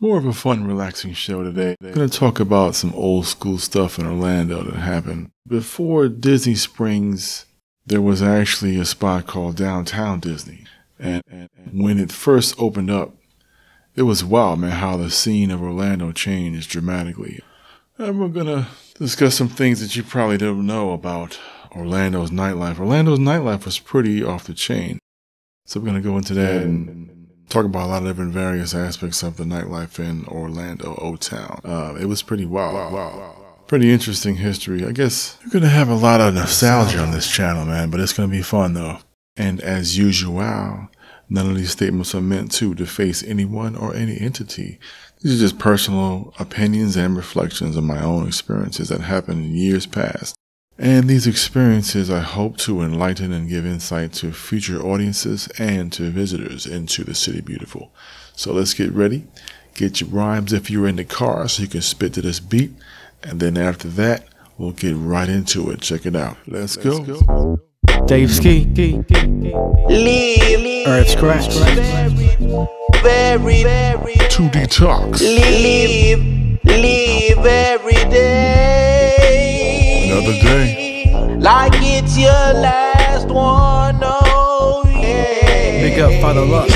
More of a fun, relaxing show today. I'm going to talk about some old school stuff in Orlando that happened. Before Disney Springs, there was actually a spot called Downtown Disney. And, and, and when it first opened up, it was wild, man, how the scene of Orlando changed dramatically. And we're going to discuss some things that you probably don't know about Orlando's nightlife. Orlando's nightlife was pretty off the chain. So we're going to go into that and talk about a lot of different various aspects of the nightlife in Orlando, O Town. Uh, it was pretty wild, wow, wow, pretty interesting history. I guess you're gonna have a lot of nostalgia on this channel, man, but it's gonna be fun though. And as usual, none of these statements are meant to deface anyone or any entity. These are just personal opinions and reflections of my own experiences that happened in years past. And these experiences I hope to enlighten and give insight to future audiences and to visitors into the City Beautiful. So let's get ready. Get your rhymes if you're in the car so you can spit to this beat. And then after that, we'll get right into it. Check it out. Let's, let's go. go. Dave Ski. Live. Earth Scratch. Very, very. 2D Talks. Live. Live every day. Another day. Like it's your last one. Oh, yeah. Big up Father Lux.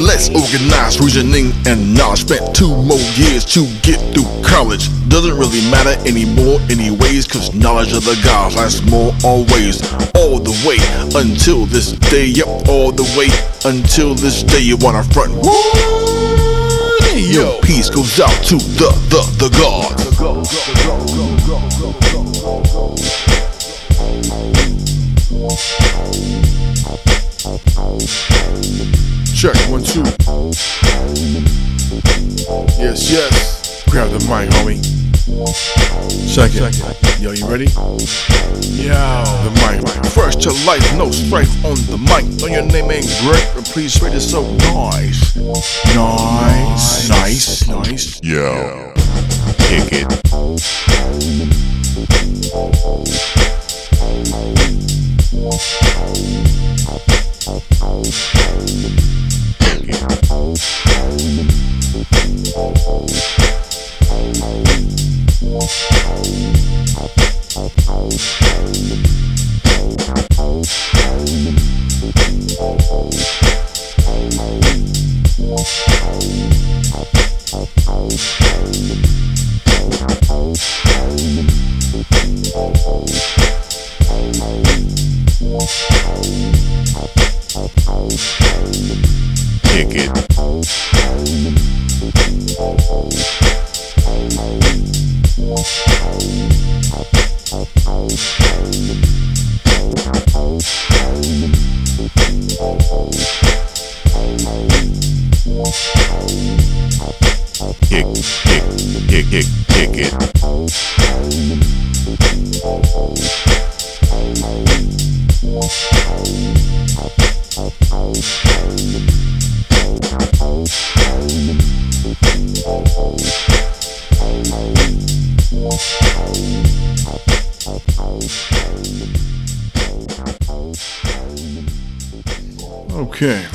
Let's organize reasoning and knowledge. Spent two more years to get through college. Doesn't really matter anymore, anyways, cause knowledge of the gods lasts more always. All the way until this day, yep, all the way until this day. You wanna front? Woo! Yo, peace goes out to the, the, the gods. Check one, two. Yes, yes. Grab the mic, homie. Check it. Yo, you ready? Yo, the mic. Fresh to life, no strife on the mic. Know your name ain't Greg, but please rate it so nice. Nice, nice, nice. Yo, kick it. Kick it. Kick it. Okay.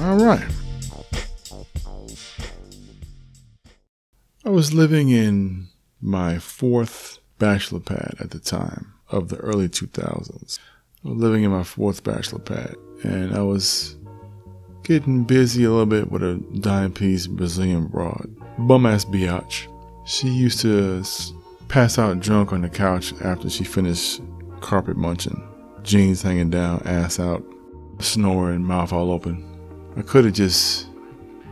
All right. I was living in my fourth bachelor pad at the time of the early 2000s. I was living in my fourth bachelor pad, and I was getting busy a little bit with a dime piece Brazilian broad, bum ass biatch. She used to pass out drunk on the couch after she finished carpet munching, jeans hanging down, ass out, snoring, mouth all open. I could have just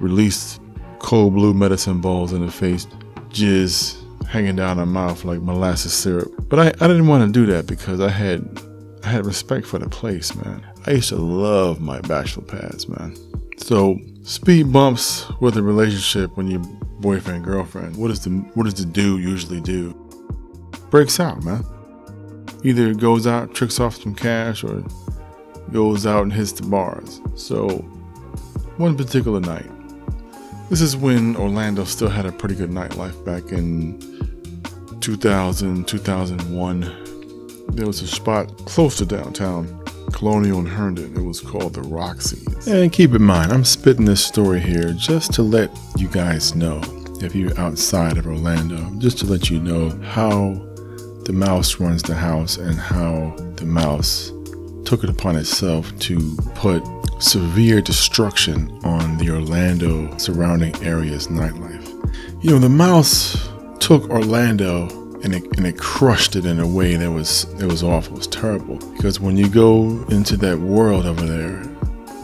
released cold blue medicine balls in the face, jizz hanging down her mouth like molasses syrup. But I, I didn't want to do that because I had I had respect for the place, man. I used to love my bachelor pads, man. So speed bumps with a relationship when you're boyfriend girlfriend. What does the what does the dude usually do? Breaks out, man. Either goes out, tricks off some cash, or goes out and hits the bars. So one particular night, this is when Orlando still had a pretty good nightlife back in 2000, 2001. There was a spot close to downtown Colonial and Herndon. It was called the Roxy's. And keep in mind, I'm spitting this story here just to let you guys know, if you're outside of Orlando, just to let you know how the mouse runs the house and how the mouse took it upon itself to put severe destruction on the Orlando surrounding area's nightlife. You know, the mouse took Orlando and it, and it crushed it in a way that was it was awful. It was terrible because when you go into that world over there,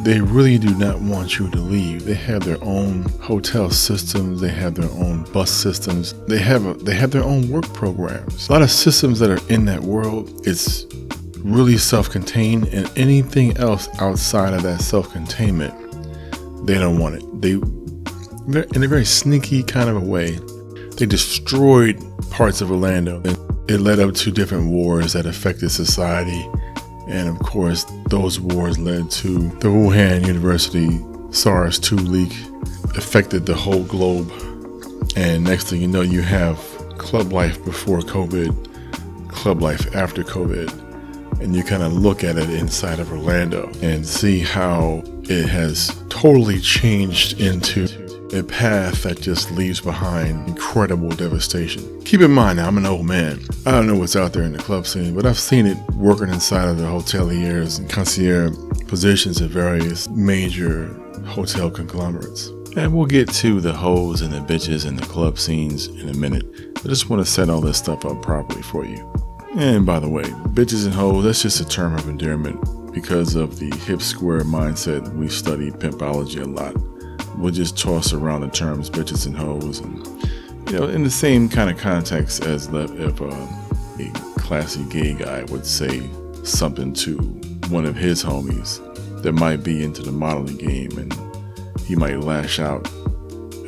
they really do not want you to leave. They have their own hotel systems. They have their own bus systems. They have a, they have their own work programs. A lot of systems that are in that world. It's really self-contained, and anything else outside of that self-containment, they don't want it. They in a very sneaky kind of a way, they destroyed parts of Orlando. It led up to different wars that affected society. And of course, those wars led to the Wuhan University SARS 2 leak, affected the whole globe. And next thing you know, you have club life before COVID, club life after COVID. And you kind of look at it inside of Orlando and see how it has totally changed into a path that just leaves behind incredible devastation. Keep in mind, now, I'm an old man. I don't know what's out there in the club scene, but I've seen it working inside of the hoteliers and concierge positions at various major hotel conglomerates. And we'll get to the hoes and the bitches and the club scenes in a minute. I just want to set all this stuff up properly for you. And by the way, bitches and hoes, that's just a term of endearment because of the hip square mindset. We study pimpology a lot we'll just toss around the terms bitches and hoes and you know in the same kind of context as if uh, a classy gay guy would say something to one of his homies that might be into the modeling game and he might lash out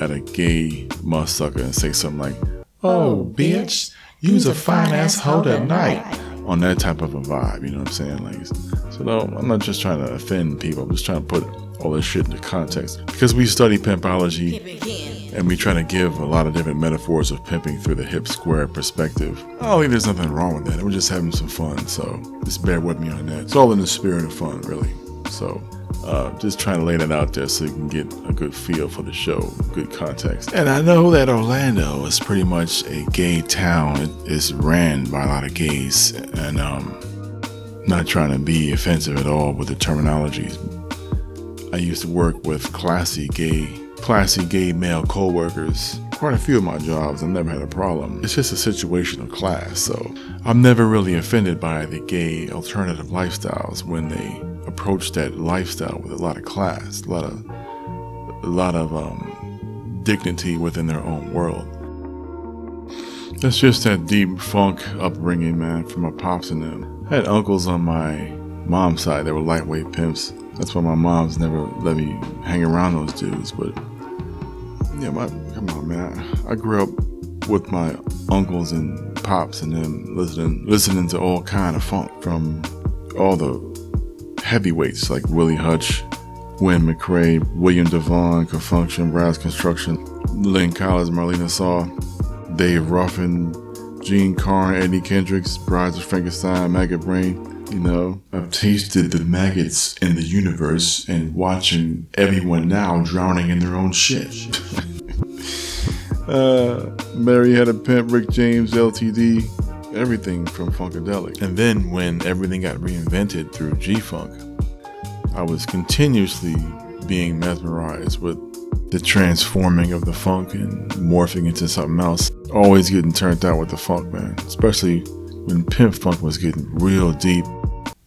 at a gay mustsucker and say something like oh bitch you's a fine ass hoe tonight. on that type of a vibe you know what i'm saying? Like so no i'm not just trying to offend people i'm just trying to put all this shit into context. Because we study pimpology and we try to give a lot of different metaphors of pimping through the hip square perspective. I don't think there's nothing wrong with that. We're just having some fun, so just bear with me on that. It's all in the spirit of fun, really. So, uh, just trying to lay that out there so you can get a good feel for the show, good context. And I know that Orlando is pretty much a gay town. It is ran by a lot of gays, and um, not trying to be offensive at all with the terminologies, I used to work with classy gay, classy gay male co-workers. Quite a few of my jobs, I never had a problem. It's just a situation of class, so I'm never really offended by the gay alternative lifestyles when they approach that lifestyle with a lot of class, a lot of, a lot of um, dignity within their own world. That's just that deep funk upbringing, man, from my pops and them. I had uncles on my mom's side that were lightweight pimps. That's why my mom's never let me hang around those dudes. But yeah, my come on, man. I, I grew up with my uncles and pops and them listening listening to all kind of funk from all the heavyweights like Willie Hutch, Gwen McCrae, William DeVaughn, Con Funk Shun, Brass Construction, Lyn Collins, Marlena Shaw, Dave Ruffin, Jean Carn, Eddie Kendricks, Brides of Funkenstein, Maggot Brain, you know, I've tasted the maggots in the universe and watching everyone now drowning in their own shit. uh, Mary had a pimp, Rick James, LTD, everything from Funkadelic. And then when everything got reinvented through G Funk, I was continuously being mesmerized with the transforming of the funk and morphing into something else. Always getting turned out with the funk, man. Especially when Pimp Funk was getting real deep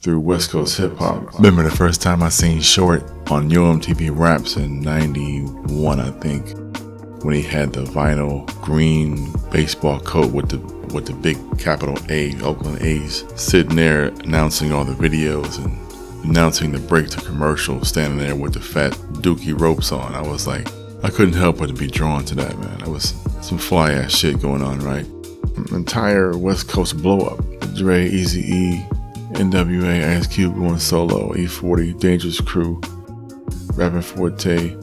through West Coast hip hop. Remember the first time I seen Short on Yo MTV Raps in 91, I think, when he had the vinyl green baseball coat with the with the big capital A, Oakland A's, sitting there announcing all the videos and announcing the break to commercial, standing there with the fat dookie ropes on. I was like, I couldn't help but to be drawn to that, man. That was some fly ass shit going on, right? Entire West Coast blow up. Dre, Easy E, NWA, Ice Cube going solo, E40, Dangerous Crew, Rappin' 4-Tay,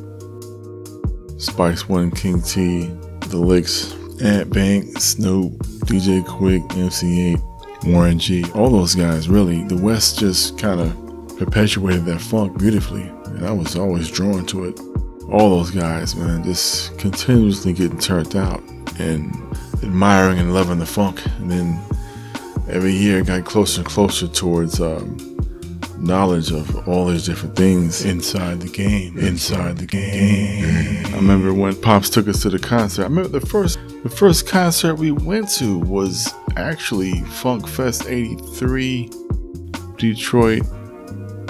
Spice One, King T, The Licks, Ant Bank, Snoop, DJ Quik, MC Eiht, Warren G, all those guys really. The West just kind of perpetuated that funk beautifully. And I was always drawn to it. All those guys, man, just continuously getting turned out and admiring and loving the funk. And then every year got closer and closer towards um, knowledge of all these different things inside the game. Inside the game. I remember when Pops took us to the concert. I remember the first the first concert we went to was actually Funk Fest 83 Detroit.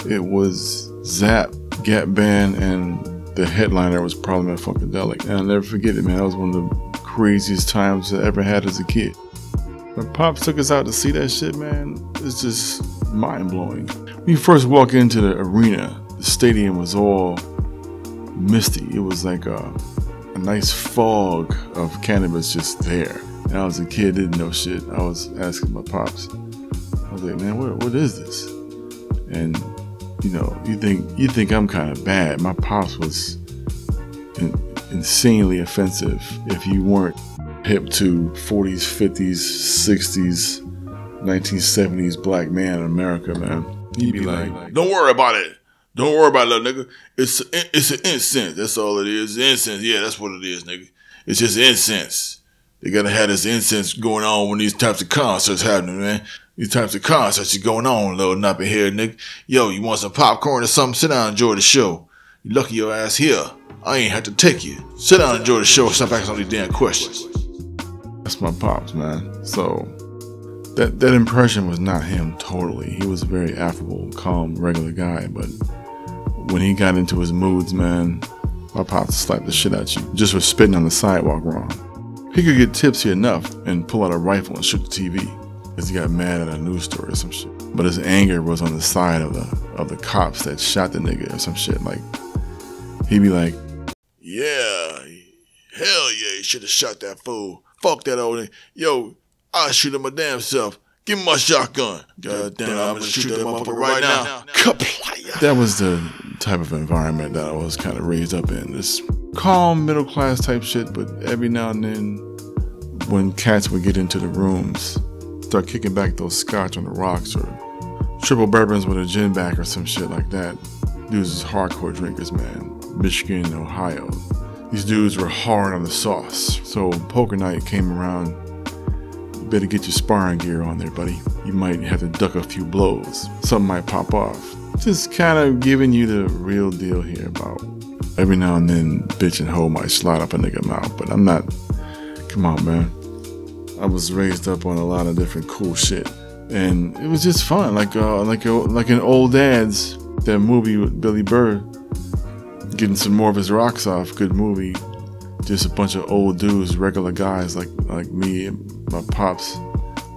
It was Zapp, Gap Band, and the headliner was Parliament Funkadelic. And I'll never forget it, man. That was one of the craziest times I ever had as a kid. When Pops took us out to see that shit, man, it's just mind blowing. When you first walk into the arena, the stadium was all misty. It was like a, a nice fog of cannabis just there. And I was a kid, didn't know shit. I was asking my pops. I was like, man, what, what is this? And you know, you think you think I'm kind of bad. My pops was in, insanely offensive if you weren't hip to 40s, 50s, 60s, 1970s black man in America, man. He'd be like, Don't worry about it. Don't worry about it, little nigga. It's it's an incense. That's all it is. Incense. Yeah, that's what it is, nigga. It's just incense. They gotta have this incense going on when these types of concerts happening, man. These types of concerts is going on, little nappy hair nigga. Yo, you want some popcorn or something? Sit down and enjoy the show. You lucky your ass here. I ain't have to take you. Sit down and enjoy the show. Stop asking all these damn questions. That's my pops, man. So that that impression was not him totally. He was a very affable, calm, regular guy, but when he got into his moods, man, my pops slapped the shit out you just for spitting on the sidewalk wrong. He could get tipsy enough and pull out a rifle and shoot the TV because he got mad at a news story or some shit. But his anger was on the side of the of the cops that shot the nigga or some shit. Like he'd be like, Yeah, hell yeah, you should have shot that fool. Fuck that old nigga. Yo, I'll shoot him my damn self. Give me my shotgun. God damn, I'm gonna shoot that motherfucker right now. Kaplaya. that was the type of environment that I was kind of raised up in. This calm middle class type shit, but every now and then, when cats would get into the rooms, start kicking back those scotch on the rocks or triple bourbons with a gin back or some shit like that. Dudes is hardcore drinkers, man. Michigan, Ohio. These dudes were hard on the sauce. So poker night came around. You better get your sparring gear on there, buddy. You might have to duck a few blows. Something might pop off. Just kind of giving you the real deal here about every now and then bitch and hoe might slide up a nigga mouth, but I'm not. Come on, man. I was raised up on a lot of different cool shit, and it was just fun. Like uh, like a, like an old dad's that movie with Billy Burr, getting some more of his rocks off. Good movie. Just a bunch of old dudes, regular guys like like me and my pops,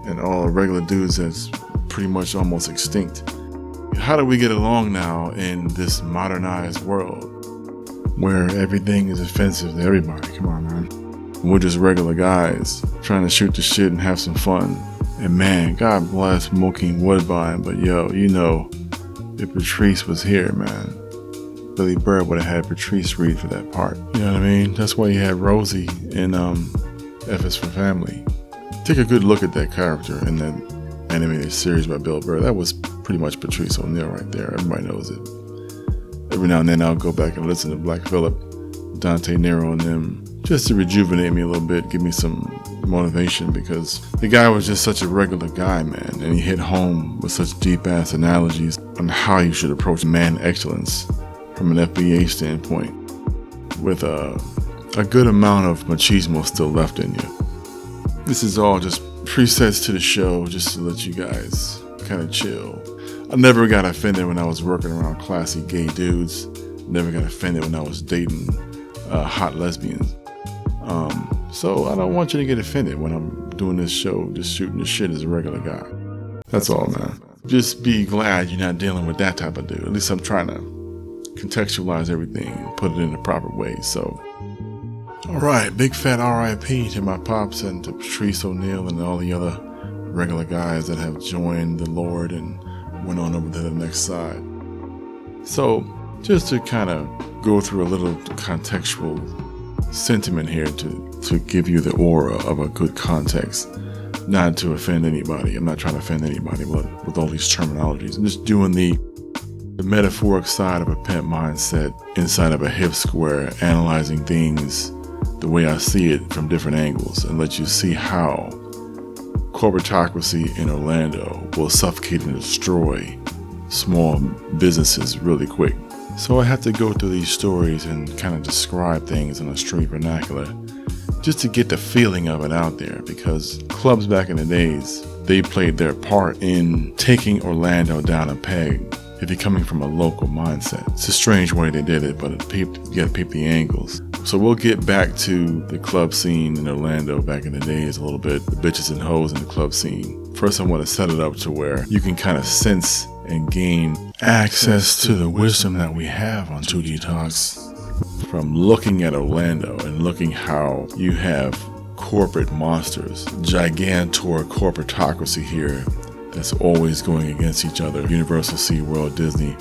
and all regular dudes that's pretty much almost extinct. How do we get along now in this modernized world where everything is offensive to everybody? Come on, man. We're just regular guys trying to shoot the shit and have some fun. And man, God bless Bokeem Woodbine, but yo, you know, if Patrice was here, man, Billy Burr would have had Patrice read for that part. You know what I mean? That's why you had Rosie in um, F is for Family. Take a good look at that character in that animated series by Bill Burr. That was pretty much Patrice O'Neal right there. Everybody knows it. Every now and then I'll go back and listen to Black Phillip, Dante Nero, and them just to rejuvenate me a little bit, give me some motivation because the guy was just such a regular guy, man, and he hit home with such deep ass analogies on how you should approach man excellence from an FBA standpoint, with a a good amount of machismo still left in you. This is all just presets to the show, just to let you guys kind of chill. I never got offended when I was working around classy gay dudes. Never got offended when I was dating uh, hot lesbians. Um, so I don't want you to get offended when I'm doing this show, just shooting the shit as a regular guy. That's all, man. Just be glad you're not dealing with that type of dude. At least I'm trying to contextualize everything and put it in the proper way. So, all right, big fat RIP to my pops and to Patrice O'Neal and all the other regular guys that have joined the Lord and went on over to the next side. So, just to kind of go through a little contextual sentiment here to, to give you the aura of a good context, not to offend anybody. I'm not trying to offend anybody with, with all these terminologies. I'm just doing the the metaphoric side of a pimp mindset inside of a hip square, analyzing things the way I see it from different angles, and let you see how corporatocracy in Orlando will suffocate and destroy small businesses really quick. So I have to go through these stories and kind of describe things in a street vernacular just to get the feeling of it out there because clubs back in the days, they played their part in taking Orlando down a peg if you're coming from a local mindset. It's a strange way they did it, but it peeped, you gotta peep the angles. So we'll get back to the club scene in Orlando back in the days a little bit, the bitches and hoes in the club scene. First, I want to set it up to where you can kind of sense and gain access to the wisdom that we have on 2D Talks from looking at Orlando and looking how you have corporate monsters, gigantor corporatocracy here that's always going against each other. Universal, SeaWorld, Disney.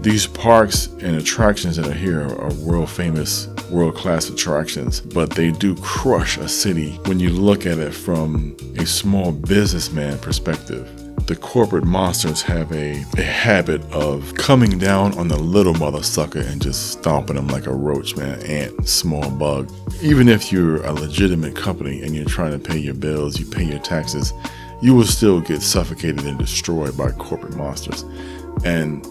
These parks and attractions that are here are world famous, world class attractions, but they do crush a city when you look at it from a small businessman perspective the corporate monsters have a, a habit of coming down on the little mother sucker and just stomping them like a roach, man, ant, small bug. Even if you're a legitimate company and you're trying to pay your bills, you pay your taxes, you will still get suffocated and destroyed by corporate monsters. And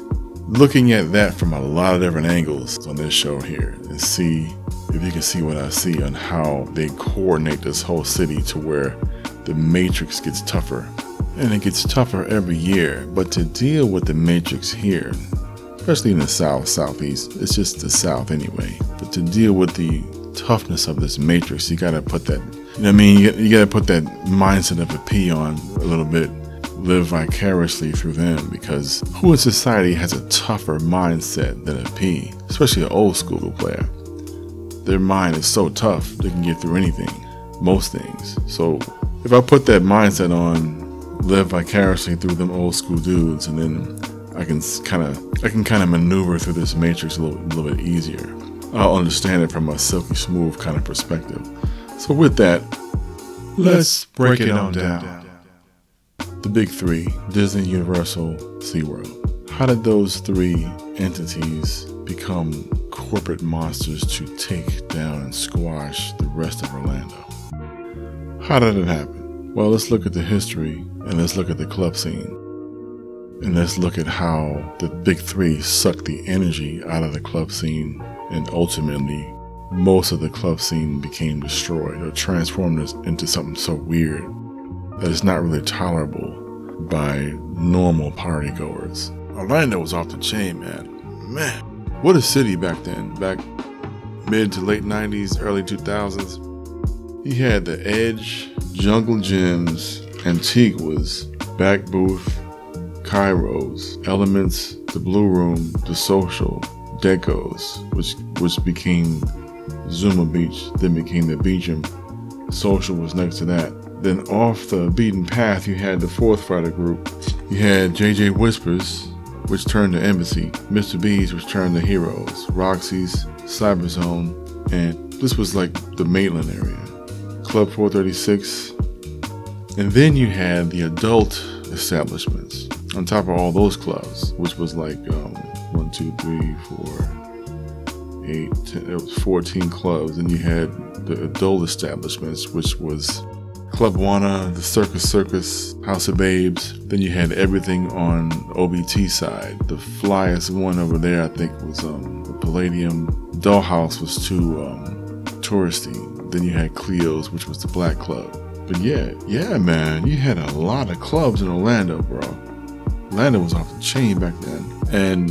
looking at that from a lot of different angles on this show here and see if you can see what I see on how they coordinate this whole city to where the matrix gets tougher and it gets tougher every year. But to deal with the matrix here, especially in the south, southeast, it's just the south anyway. But to deal with the toughness of this matrix, you gotta put that, you know what I mean? You, you gotta put that mindset of a peon a little bit, live vicariously through them because who in society has a tougher mindset than a P, especially an old school player? Their mind is so tough, they can get through anything, most things. So if I put that mindset on live vicariously through them old school dudes, and then I can kind of I can kind of maneuver through this matrix a little, a little bit easier. I'll understand it from a silky smooth kind of perspective. So with that, let's break, it on down. The big three: Disney, Universal, SeaWorld. How did those three entities become corporate monsters to take down and squash the rest of Orlando? How did it happen? Well, let's look at the history and let's look at the club scene. And let's look at how the big three sucked the energy out of the club scene and ultimately most of the club scene became destroyed or transformed into something so weird that it's not really tolerable by normal partygoers. Orlando was off the chain, man. Man, what a city back then, back mid to late 90s, early 2000s. He had the Edge, Jungle Gyms, Antiguas, Back Booth, Kairos, Elements, The Blue Room, The Social, Decos, which which became Zuma Beach, then became the Beacham. Social was next to that. Then off the beaten path, you had the Fourth Fighter group. You had JJ Whispers, which turned to Embassy, Mr. B's, which turned to Heroes, Roxy's, Cyberzone, and this was like the Maitland area. Club 436, and then you had the adult establishments on top of all those clubs, which was like um, one, two, three, four, it was 14 clubs. And you had the adult establishments, which was Club Juana, the Circus Circus, House of Babes. Then you had everything on OBT side. The flyest one over there, I think, was um, the Palladium. Dollhouse was too um, touristy. Then you had Cleo's, which was the Black Club. But yeah, yeah, man, you had a lot of clubs in Orlando, bro. Orlando was off the chain back then. And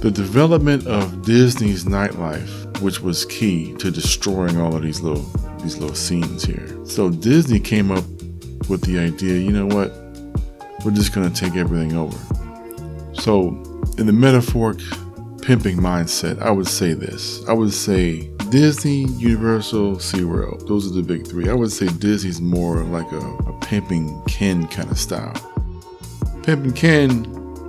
the development of Disney's nightlife, which was key to destroying all of these little these little scenes here. So Disney came up with the idea, you know what? We're just gonna take everything over. So in the metaphoric pimping mindset, I would say this. I would say Disney, Universal, SeaWorld. Those are the big three. I would say Disney's more like a, a pimping Ken kind of style. Pimping Ken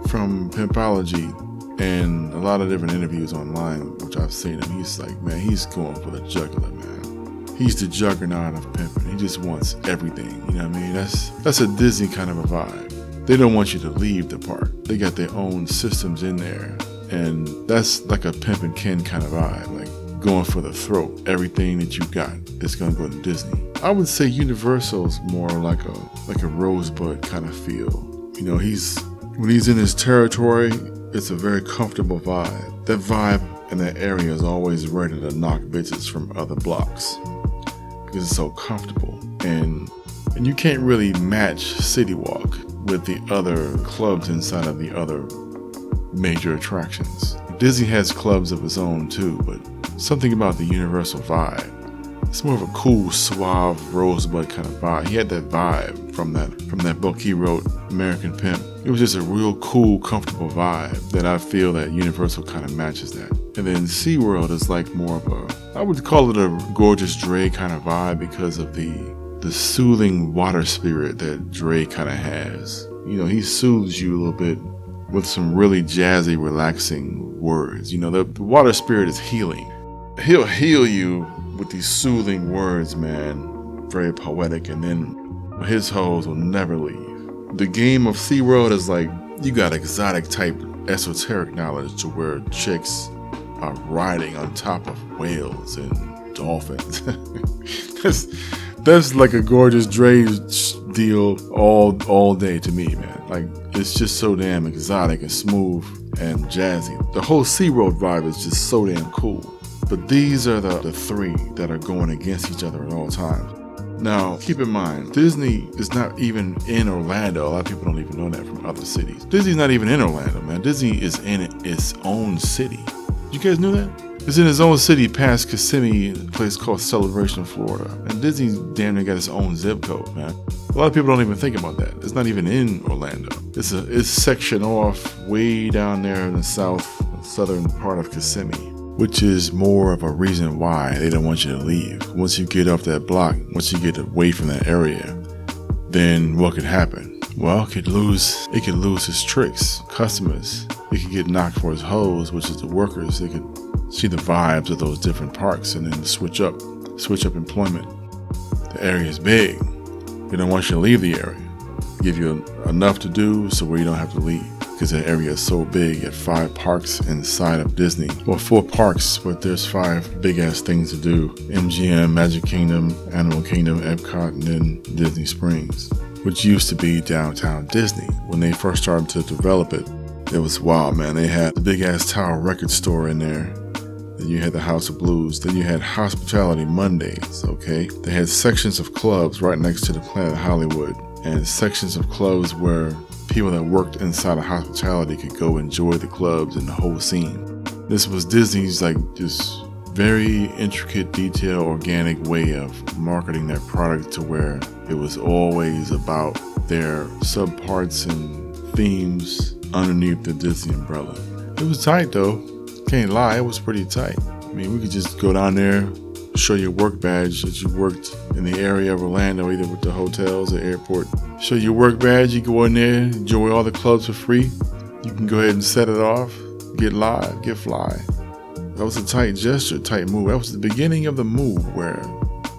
from Pimpology and a lot of different interviews online, which I've seen him, he's like, man, he's going for the juggler, man. He's the juggernaut of pimping. He just wants everything. You know what I mean? That's that's a Disney kind of a vibe. they don't want you to leave the park. They got their own systems in there. And that's like a pimp and Ken kind of vibe, like going for the throat. Everything that you got is gonna go to Disney. I would say Universal's more like a like a rosebud kind of feel. You know, he's when he's in his territory, it's a very comfortable vibe. That vibe in that area is always ready to knock bitches from other blocks because it's so comfortable and and you can't really match City Walk with the other clubs inside of the other major attractions. Disney has clubs of its own too, but something about the Universal vibe. It's more of a cool, suave, rosebud kind of vibe. He had that vibe from that from that book he wrote, American Pimp. It was just a real cool, comfortable vibe that I feel that Universal kind of matches that. And then SeaWorld is like more of a I would call it a gorgeous Dre kind of vibe because of the the soothing water spirit that Dre kind of has. You know, he soothes you a little bit with some really jazzy, relaxing words. You know, the, the water spirit is healing. He'll heal you with these soothing words, man. Very poetic, and then his hoes will never leave. The game of SeaWorld is like you got exotic type esoteric knowledge to where chicks are riding on top of whales and dolphins. that's that's like a gorgeous Dre deal all all day to me, man. Like it's just so damn exotic and smooth and jazzy. The whole SeaWorld vibe is just so damn cool. But these are the, the three that are going against each other at all times. Now, keep in mind, Disney is not even in Orlando. A lot of people don't even know that from other cities. Disney's not even in Orlando, man. Disney is in its own city. You guys knew that? It's in its own city past Kissimmee, a place called Celebration, Florida. And Disney damn near got its own zip code, man. A lot of people don't even think about that. It's not even in Orlando. It's a it's sectioned off way down there in the south southern part of Kissimmee which is more of a reason why they don't want you to leave. Once you get off that block, once you get away from that area, then what could happen? Well, it could lose it could lose his tricks, customers. It could get knocked for his hoes, which is the workers. They could see the vibes of those different parks and then switch up, switch up employment. The area is big. They don't want you to leave the area. Give you enough to do so where you don't have to leave because the area is so big. at five parks inside of Disney. Well, four parks, but there's five big ass things to do MGM, Magic Kingdom, Animal Kingdom, Epcot, and then Disney Springs, which used to be downtown Disney. When they first started to develop it, it was wild, man. They had the big ass Tower record store in there. Then you had the House of Blues. Then you had Hospitality Mondays, okay? They had sections of clubs right next to the Planet Hollywood and sections of clubs where people that worked inside of hospitality could go enjoy the clubs and the whole scene. This was Disney's like just very intricate, detailed, organic way of marketing their product to where it was always about their subparts and themes underneath the Disney umbrella. It was tight though. Can't lie, it was pretty tight. I mean, we could just go down there, show your work badge that you worked in the area of Orlando, either with the hotels the airport. Show your work badge, you go in there, enjoy all the clubs for free. You can go ahead and set it off, get live, get fly. That was a tight gesture, tight move. That was the beginning of the move where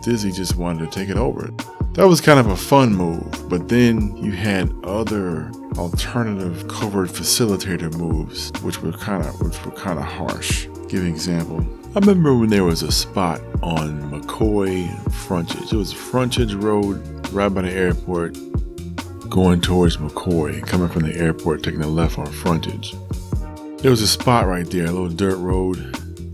Dizzy just wanted to take it over. That was kind of a fun move, but then you had other alternative covert facilitator moves, which were kind of which were kind of harsh. Give an example. I remember when there was a spot on McCoy Frontage. It was Frontage Road right by the airport going towards McCoy, coming from the airport, taking the left on Frontage. There was a spot right there, a little dirt road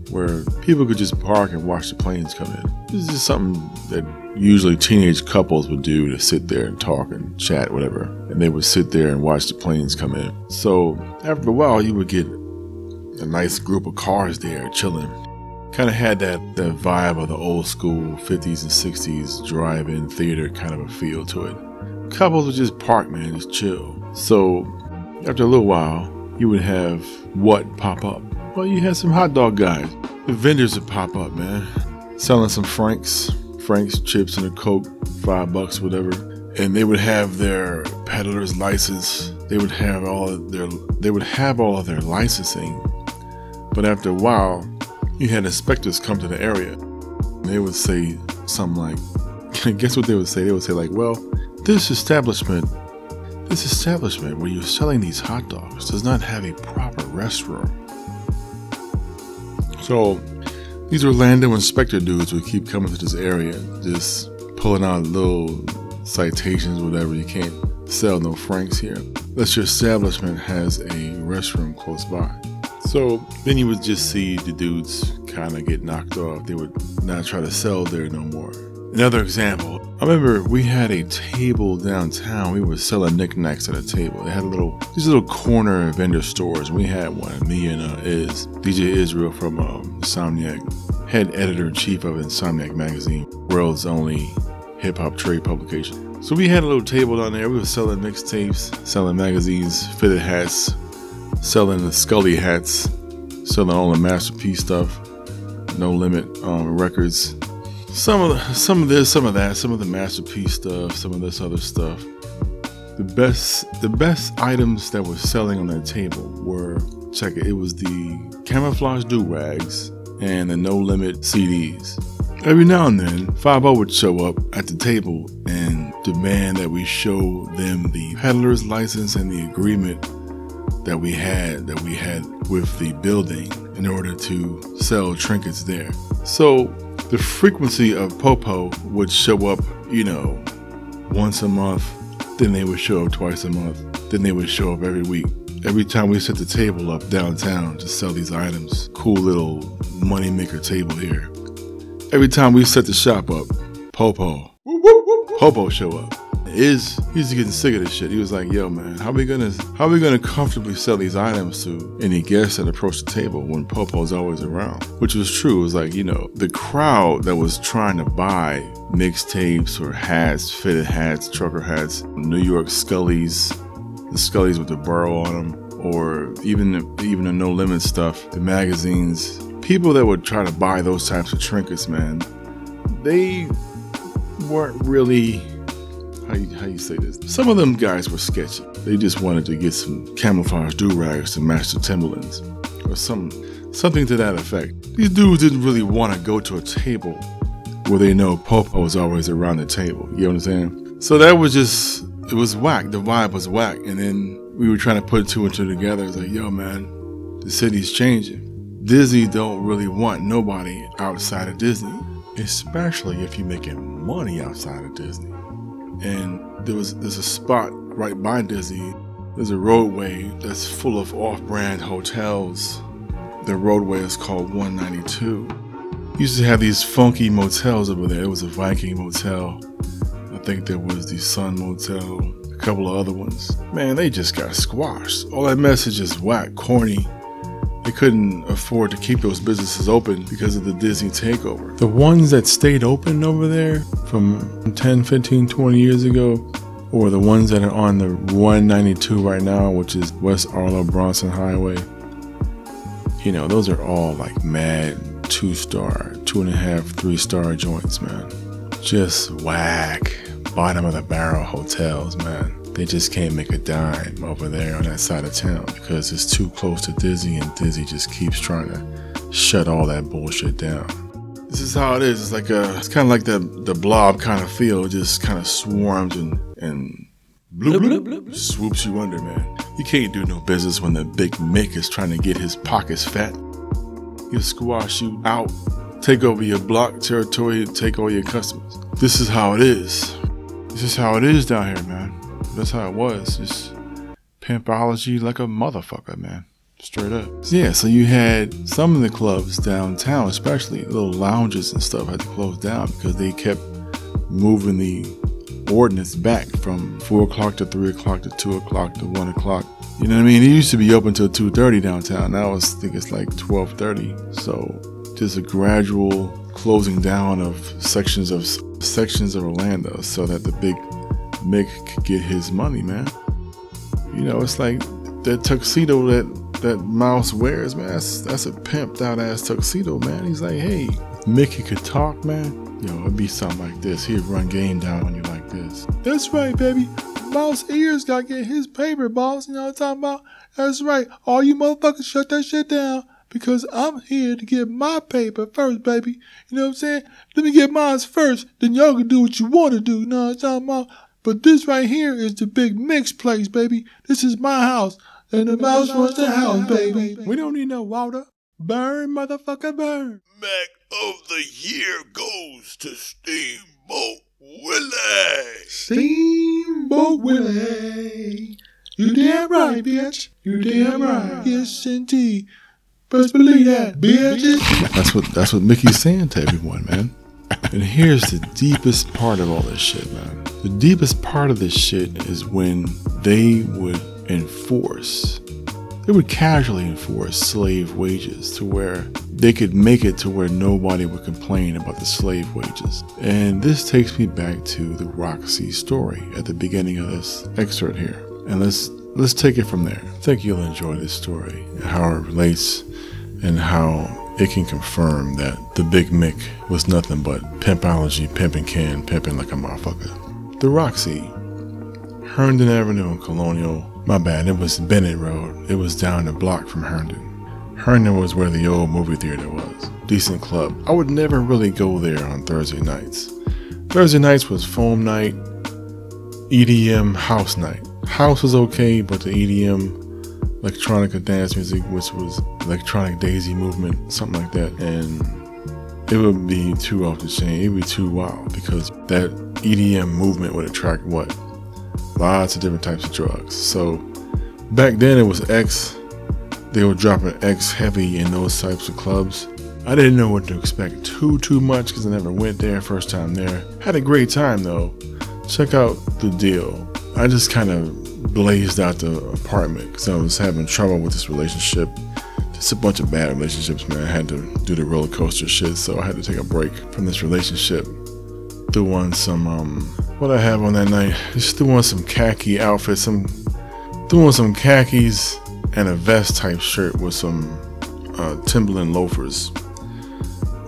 where people could just park and watch the planes come in. This is something that usually teenage couples would do to sit there and talk and chat, whatever. And they would sit there and watch the planes come in. So after a while, you would get a nice group of cars there chilling kind of had that, that vibe of the old school 50s and 60s drive-in theater kind of a feel to it. Couples would just park, man, just chill. So after a little while, you would have what pop up? Well, you had some hot dog guys. The vendors would pop up, man, selling some Franks, Franks chips and a Coke, five bucks, whatever. And they would have their peddler's license. They would have all of their they would have all of their licensing. But after a while, you had inspectors come to the area. They would say something like, guess what they would say? They would say, like, well, this establishment this establishment where you're selling these hot dogs does not have a proper restroom. So these Orlando inspector dudes would keep coming to this area, just pulling out little citations, whatever. You can't sell no franks here unless your establishment has a restroom close by. So then you would just see the dudes kind of get knocked off. They would not try to sell there no more. Another example, I remember we had a table downtown. We were selling knickknacks at a table. They had a little, these little corner vendor stores. We had one. Me and uh, Iz, DJ Israel from um, Insomniac, head editor in chief of Insomniac magazine, world's only hip hop trade publication. So we had a little table down there. We were selling mixtapes, selling magazines, fitted hats, selling the Scully hats, selling all the masterpiece stuff, no limit um, records. Some of the, some of this, some of that, some of the masterpiece stuff, some of this other stuff. The best the best items that were selling on that table were check it. It was the camouflage do rags and the no limit CDs. Every now and then, 5 would show up at the table and demand that we show them the peddler's license and the agreement that we had that we had with the building in order to sell trinkets there. So the frequency of Popo would show up, you know, once a month, then they would show up twice a month, then they would show up every week. Every time we set the table up downtown to sell these items, cool little moneymaker table here. Every time we set the shop up, Popo, Popo show up. Is he's getting sick of this shit. He was like, "Yo, man, how we gonna how we gonna comfortably sell these items to any guests that approach the table when Popo's always around?" Which was true. It was like you know the crowd that was trying to buy mixtapes or hats, fitted hats, trucker hats, New York Scullies, the Scullies with the burrow on them, or even even the No Limit stuff, the magazines. People that would try to buy those types of trinkets, man, they weren't really how you, how you say this? Some of them guys were sketchy. They just wanted to get some camouflage do rags to match the Timberlands, or some something to that effect. These dudes didn't really want to go to a table where they know Popo was always around the table. You saying? So that was just it was whack. The vibe was whack, and then we were trying to put two and two together. It's like, yo, man, the city's changing. Disney don't really want nobody outside of Disney, especially if you're making money outside of Disney and there was there's a spot right by Disney. There's a roadway that's full of off-brand hotels. The roadway is called 192. Used to have these funky motels over there. It was a Viking motel. I think there was the Sun Motel, a couple of other ones. Man, they just got squashed. All that message is whack, corny. They couldn't afford to keep those businesses open because of the Disney takeover. The ones that stayed open over there from 10, 15, 20 years ago, or the ones that are on the 192 right now, which is West Irlo Bronson Highway, you know, those are all like mad two star, two and a half, three star joints, man. Just whack, bottom of the barrel hotels, man they just can't make a dime over there on that side of town because it's too close to Disney and Disney just keeps trying to shut all that bullshit down. This is how it is. It's like a, it's kind of like the the blob kind of feel. It just kind of swarms and and bloop, bloop, bloop, swoops you under, man. You can't do no business when the big Mick is trying to get his pockets fat. He'll squash you out, take over your block territory, and take all your customers. This is how it is. This is how it is down here, man. That's how it was. Just pimpology like a motherfucker, man. Straight up. Yeah, so you had some of the clubs downtown, especially little lounges and stuff, had to close down because they kept moving the ordinance back from four o'clock to three o'clock to two o'clock to one o'clock. You know what I mean? It used to be open till two thirty downtown. Now I think it's like twelve thirty. So just a gradual closing down of sections of sections of Orlando so that the big Mick could get his money, man. You know, it's like that tuxedo that that Mouse wears, man. That's that's a pimped out ass tuxedo, man. He's like, hey, Mickey could talk, man. Yo, it'd be something like this. He'd run game down on you like this. That's right, baby. Mouse ears gotta get his paper, boss. You know what I'm talking about? That's right. All you motherfuckers shut that shit down because I'm here to get my paper first, baby. You know what I'm saying? Let me get mine first, then y'all can do what you want to do. You know what I'm talking about? But this right here is the big mix place, baby. This is my house. And the mouse wants the house, baby. We don't need no water. Burn, motherfucker, burn. Mac of the year goes to Steamboat Willie. Steamboat Willie. You damn right, bitch. You damn right. Yes, indeed. Best believe that, bitches. That's what that's what Mickey's saying to everyone, man. And here's the deepest part of all this shit, man. The deepest part of this shit is when they would enforce, they would casually enforce slave wages to where they could make it to where nobody would complain about the slave wages. And this takes me back to the Roxy story at the beginning of this excerpt here. And let's let's take it from there. I think you'll enjoy this story how it relates and how it can confirm that the Big Mick was nothing but pimpology, pimping can, pimping like a motherfucker. The Roxy, Herndon Avenue and Colonial. My bad, it was Bennett Road. It was down the block from Herndon. Herndon was where the old movie theater was. Decent club. I would never really go there on Thursday nights. Thursday nights was foam night, EDM house night. House was okay, but the EDM electronica dance music, which was electronic daisy movement, something like that, and it would be too off the chain. It would be too wild because that EDM movement would attract what? Lots of different types of drugs. So back then it was X. They were dropping X heavy in those types of clubs. I didn't know what to expect too too much because I never went there. First time there. Had a great time though. Check out the deal. I just kind of blazed out the apartment because I was having trouble with this relationship. Just a bunch of bad relationships, man. I had to do the roller coaster shit, so I had to take a break from this relationship. Threw on some, um, what I have on that night, just threw on some khaki outfit, some, threw on some khakis and a vest type shirt with some uh, Timberland loafers.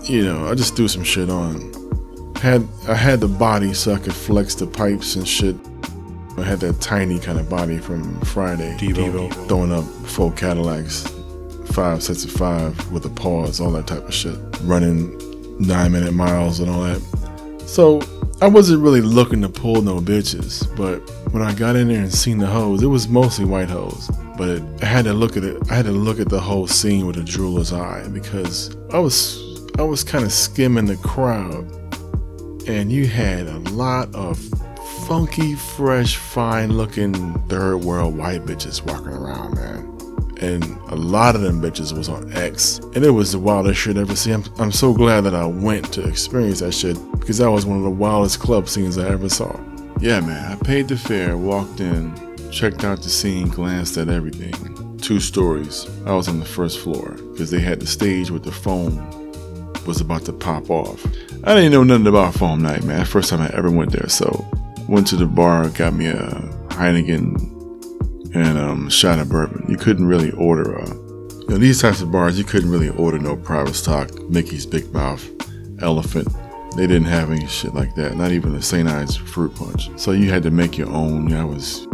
You know, I just threw some shit on. Had I had the body so I could flex the pipes and shit. I had that tiny kind of body from Friday. Devo. Throwing up full Cadillacs, five sets of five with a pause, all that type of shit. Running nine minute miles and all that. So I wasn't really looking to pull no bitches, but when I got in there and seen the hoes, it was mostly white hoes. But I had to look at it. I had to look at the whole scene with a jeweler's eye because I was I was kind of skimming the crowd, and you had a lot of funky, fresh, fine-looking third world white bitches walking around, man. And a lot of them bitches was on X, and it was the wildest shit ever seen. I'm, I'm so glad that I went to experience that shit because that was one of the wildest club scenes I ever saw. Yeah, man. I paid the fare, walked in, checked out the scene, glanced at everything. Two stories. I was on the first floor because they had the stage with the foam was about to pop off. I didn't know nothing about foam night, man. First time I ever went there, so went to the bar, got me a Heineken and um, shot of bourbon. You couldn't really order a. You know, these types of bars, you couldn't really order no private stock, Mickey's Big Mouth, Elephant. They didn't have any shit like that. Not even a St. Ides fruit punch. So you had to make your own. I was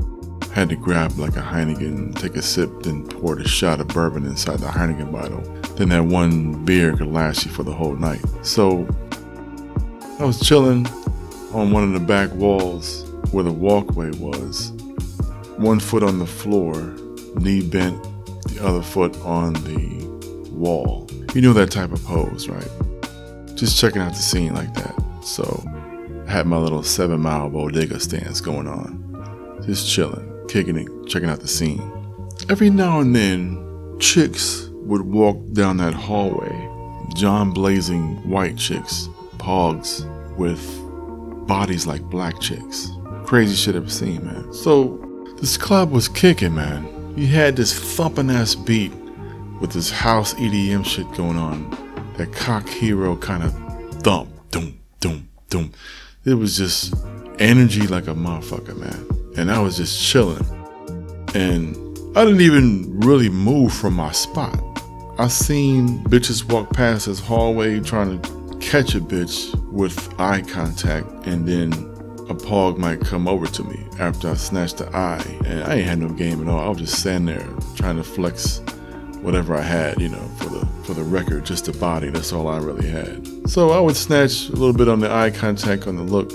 had to grab like a Heineken, take a sip, then pour a shot of bourbon inside the Heineken bottle. Then that one beer could last you for the whole night. So I was chilling on one of the back walls where the walkway was. One foot on the floor, knee bent, the other foot on the wall. You know that type of pose, right? Just checking out the scene like that. So I had my little seven mile bodega stance going on. Just chilling, kicking it, checking out the scene. Every now and then, chicks would walk down that hallway. John blazing white chicks, pogs with bodies like black chicks. Crazy shit I've seen, man. So this club was kicking, man. You had this thumping ass beat with this house EDM shit going on. That cock hero kind of thump, doom, doom, doom. It was just energy like a motherfucker, man. And I was just chilling. And I didn't even really move from my spot. I seen bitches walk past this hallway trying to catch a bitch with eye contact, and then a pog might come over to me after I snatched the eye. And I ain't had no game at all. I was just standing there trying to flex whatever I had, you know, for the for the record, just the body. That's all I really had. So I would snatch a little bit on the eye contact, on the look,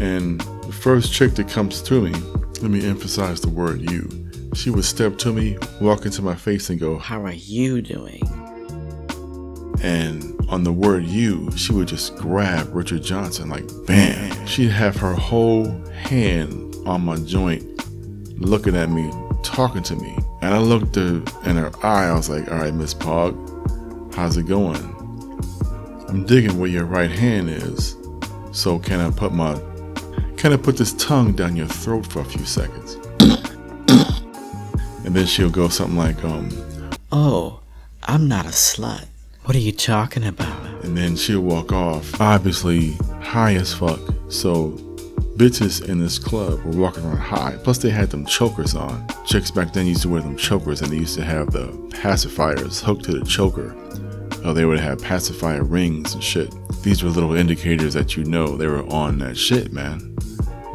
and the first chick that comes to me, let me emphasize the word you. She would step to me, walk into my face, and go, How are you doing? and on the word you, she would just grab Richard Johnson like bam. She'd have her whole hand on my joint, looking at me, talking to me. And I looked her in her eye, I was like, all right, Miss Pog, how's it going? I'm digging where your right hand is. So can I put my can I put this tongue down your throat for a few seconds? and then she'll go something like, um, Oh, I'm not a slut. What are you talking about? and then she'll walk off. Obviously, high as fuck. So, bitches in this club were walking around high. Plus, they had them chokers on. Chicks back then used to wear them chokers, and they used to have the pacifiers hooked to the choker. Oh, they would have pacifier rings and shit. These were little indicators that you know they were on that shit, man.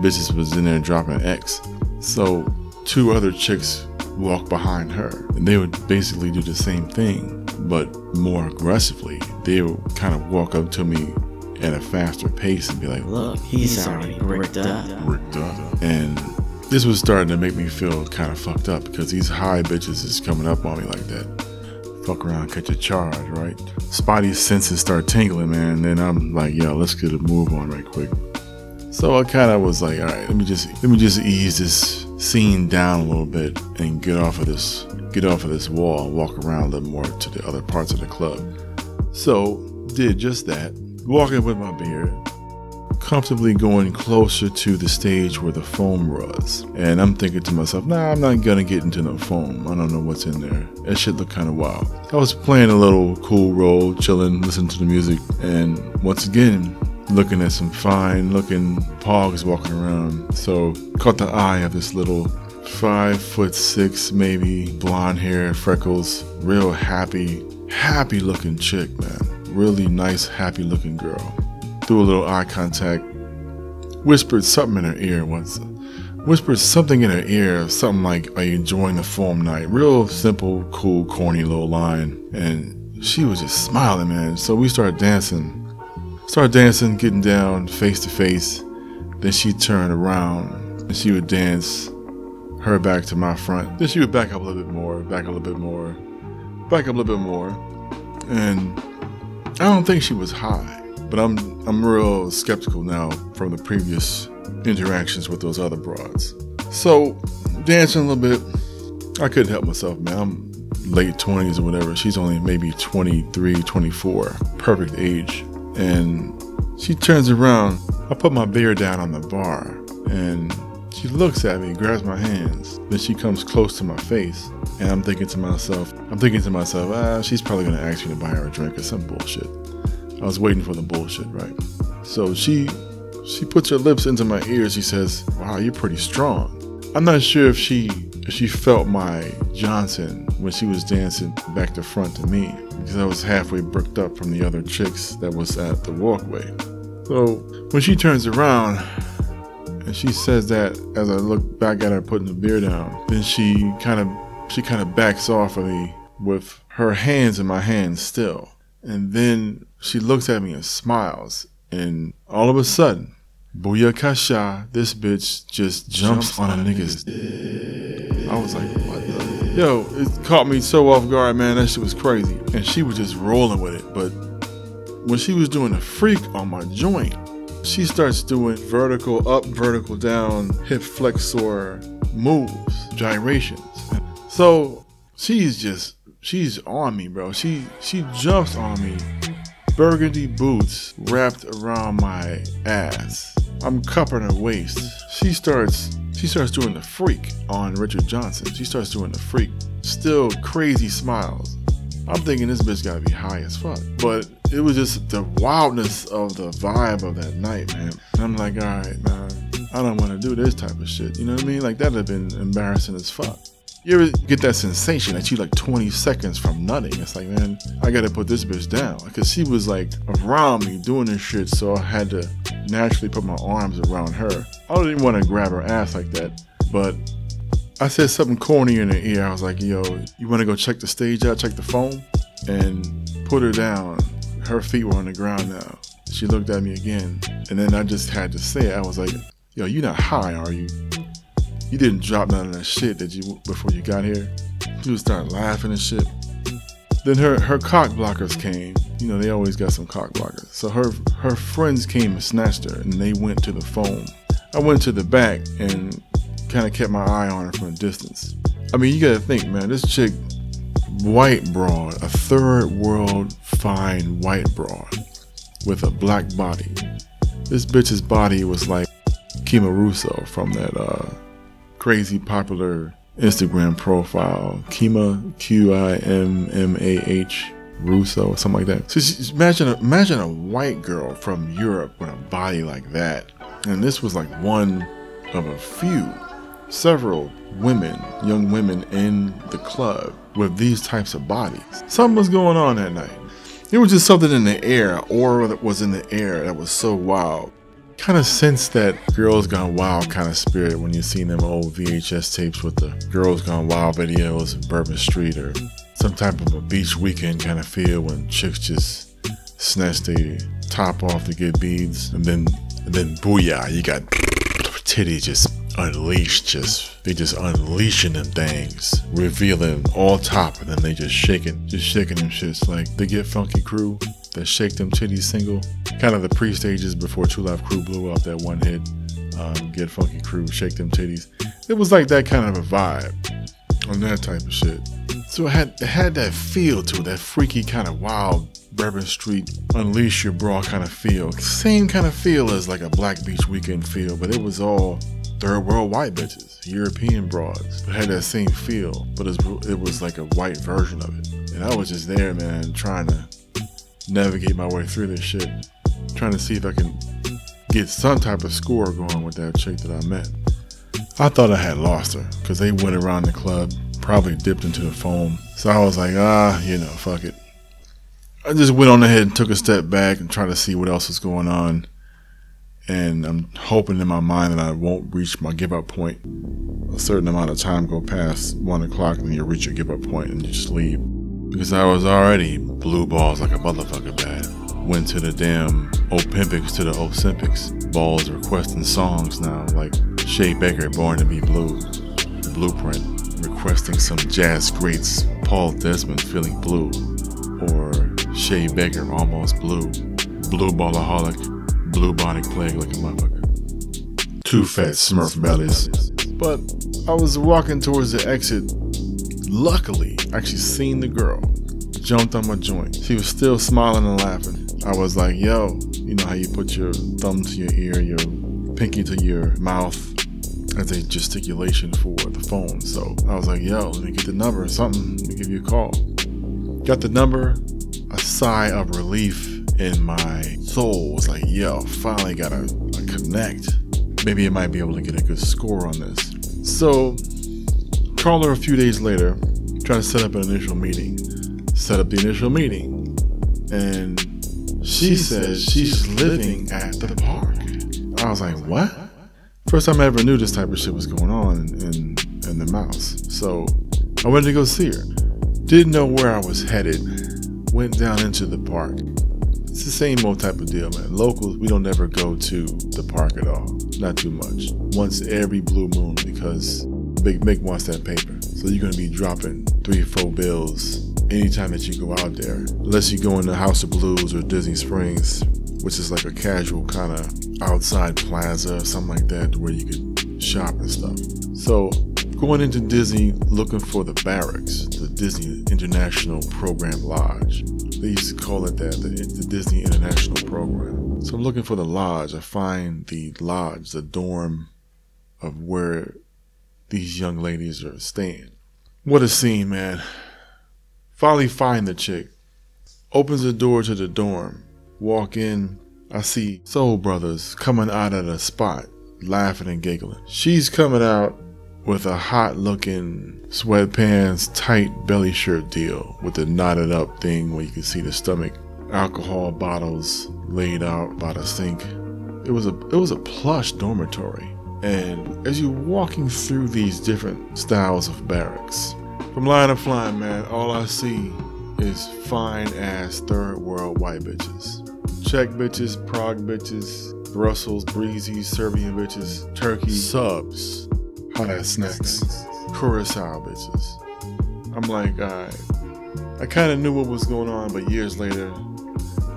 Bitches was in there dropping X. So, two other chicks walk behind her, and they would basically do the same thing, but more aggressively. They'll kind of walk up to me at a faster pace and be like, Look, he's, already bricked up. rigged up. And this was starting to make me feel kind of fucked up because these high bitches is coming up on me like that. Fuck around, catch a charge, right? Spidey senses start tingling, man. And then I'm like, yo, let's get a move on right quick. So I kind of was like, all right, let me just let me just ease this scene down a little bit and get off of this get off of this wall and walk around a little more to the other parts of the club. So did just that, walking with my beard, comfortably going closer to the stage where the foam was. And I'm thinking to myself, nah, I'm not gonna get into no foam. I don't know what's in there. That shit looked kind of wild. I was playing a little cool role, chilling, listening to the music, and once again, looking at some fine looking pogs walking around. So caught the eye of this little five foot six, maybe blonde hair, freckles, real happy, happy looking chick, man. Really nice, happy looking girl. Threw a little eye contact, whispered something in her ear once. Whispered something in her ear, something like, Are you enjoying the foam night? Real simple, cool, corny little line. And she was just smiling, man. So we started dancing. Started dancing, getting down face to face. Then she turned around and she would dance her back to my front. Then she would back up a little bit more, back a little bit more, back up a little bit more. And I don't think she was high, but I'm I'm real skeptical now from the previous interactions with those other broads. So dancing a little bit, I couldn't help myself, man. I'm late 20s or whatever. She's only maybe 23, 24, perfect age. And she turns around. I put my beer down on the bar, and she looks at me, grabs my hands. Then she comes close to my face, and I'm thinking to myself, I'm thinking to myself, ah, she's probably gonna ask me to buy her a drink or some bullshit. I was waiting for the bullshit, right? So she she puts her lips into my ear. She says, "Wow, you're pretty strong." I'm not sure if she if she felt my Johnson when she was dancing back to front to me because I was halfway bricked up from the other chicks that was at the walkway. So when she turns around and she says that as I look back at her putting the beer down, then she kind of she kind of backs off of me with her hands in my hands still. And then she looks at me and smiles. And all of a sudden, Booyakasha, this bitch just jumps, on a nigga's I was like, what the? Yo, it caught me so off guard, man. That shit was crazy. And she was just rolling with it. But when she was doing a freak on my joint, she starts doing vertical up, vertical down, hip flexor moves, gyrations. So she's just she's on me, bro. She she jumps on me. Burgundy boots wrapped around my ass. I'm cupping her waist. She starts she starts doing the freak on Richard Johnson. She starts doing the freak. Still crazy smiles. I'm thinking this bitch gotta be high as fuck. But it was just the wildness of the vibe of that night, man. And I'm like, all right, man, I don't want to do this type of shit. You know what I mean? Like that'd have been embarrassing as fuck. You ever get that sensation that you like 20 seconds from nutting? It's like, man, I gotta put this bitch down. Cause she was like around me doing this shit, so I had to naturally put my arms around her. I didn't even want to grab her ass like that, but I said something corny in her ear. I was like, yo, you wanna go check the stage out, check the phone? And put her down. Her feet were on the ground now. She looked at me again. And then I just had to say it. I was like, Yo, you not high, are you? You didn't drop none of that shit that you before you got here. She was starting laughing and shit. Then her her cock blockers came. You know they always got some cock blockers. So her her friends came and snatched her, and they went to the phone. I went to the back and kind of kept my eye on her from a distance. I mean, you gotta think, man. This chick, white broad, a third world fine white broad with a black body. This bitch's body was like Qimmah Russo from that uh, crazy popular Instagram profile, Qimmah Q I M M A H Russo or something like that. So imagine imagine a white girl from Europe with a body like that, and this was like one of a few, several women, young women in the club with these types of bodies. Something was going on that night. It was just something in the air, aura that was in the air that was so wild kind of sense that Girls Gone Wild kind of spirit when you seen them old VHS tapes with the Girls Gone Wild videos in Bourbon Street or some type of a beach weekend kind of feel when chicks just snatch their top off to get beads and then and then booyah, you got titty just unleashed, just they just unleashing them things, revealing all top, and then they just shaking, just shaking them shits like the Get Funky crew that Shake Them Titties single, kind of the pre stages before Two Live Crew blew up that one hit. Um, Get Funky Crew, Shake Them Titties. It was like that kind of a vibe on that type of shit. So it had it had that feel to it, that freaky kind of wild Bourbon Street Unleash Your Bra kind of feel. Same kind of feel as like a Black Beach Weekend feel, but it was all third world white bitches, European broads. Had that same feel, but it was like a white version of it. And I was just there, man, trying to navigate my way through this shit, trying to see if I can get some type of score going with that chick that I met. I thought I had lost her because they went around the club, probably dipped into the foam. So I was like, ah, you know, fuck it. I just went on ahead and took a step back and tried to see what else was going on. And I'm hoping in my mind that I won't reach my give up point. A certain amount of time go past one o'clock and you reach your give up point and you just leave. Because I was already blue balls like a motherfucker bad. Went to the damn Olympics to the Olympics. Balls requesting songs now, like Chet Baker, Born to Be Blue, Blueprint, requesting some jazz greats, Paul Desmond, Feeling Blue, or Chet Baker, Almost Blue, Blue Ballaholic, Blue Bonic Plague like a motherfucker. Two fat smurf bellies. But I was walking towards the exit. Luckily, I actually seen the girl. Jumped on my joint. She was still smiling and laughing. I was like, yo, you know how you put your thumb to your ear, your pinky to your mouth as a gesticulation for the phone. So I was like, yo, let me get the number or something. Let me give you a call. Got the number. A sigh of relief in my soul was like, yo, finally got a, a connect. Maybe I might be able to get a good score on this. So, call her a few days later, try to set up an initial meeting. Set up the initial meeting, and she says she's living at the park. I was like, what? First time I ever knew this type of shit was going on in, in the mouse. So I went to go see her. Didn't know where I was headed. Went down into the park. It's the same old type of deal, man. Locals, we don't ever go to the park at all. Not too much. Once every blue moon because Big Mick wants that paper. So you're gonna be dropping three, or four bills anytime that you go out there. Unless you go in the House of Blues or Disney Springs, which is like a casual kind of outside plaza something like that where you could shop and stuff. So going into Disney looking for the barracks, the Disney International Program Lodge. They used to call it that, the, the Disney International Program. So I'm looking for the lodge. I find the lodge, the dorm of where these young ladies are staying. What a scene, man. Finally find the chick. Opens the door to the dorm. Walk in. I see Soul Brothers coming out of the spot, laughing and giggling. She's coming out with a hot looking sweatpants, tight belly shirt deal with the knotted up thing where you can see the stomach. Alcohol bottles laid out by the sink. It was a it was a plush dormitory. And as you're walking through these different styles of barracks, from line to flying, man, all I see is fine ass third world white bitches. Czech bitches, Prague bitches, Brussels, breezy, Serbian bitches, turkey, subs, hot ass snacks, curacao bitches. I'm like, alright. I kind of knew what was going on, but years later,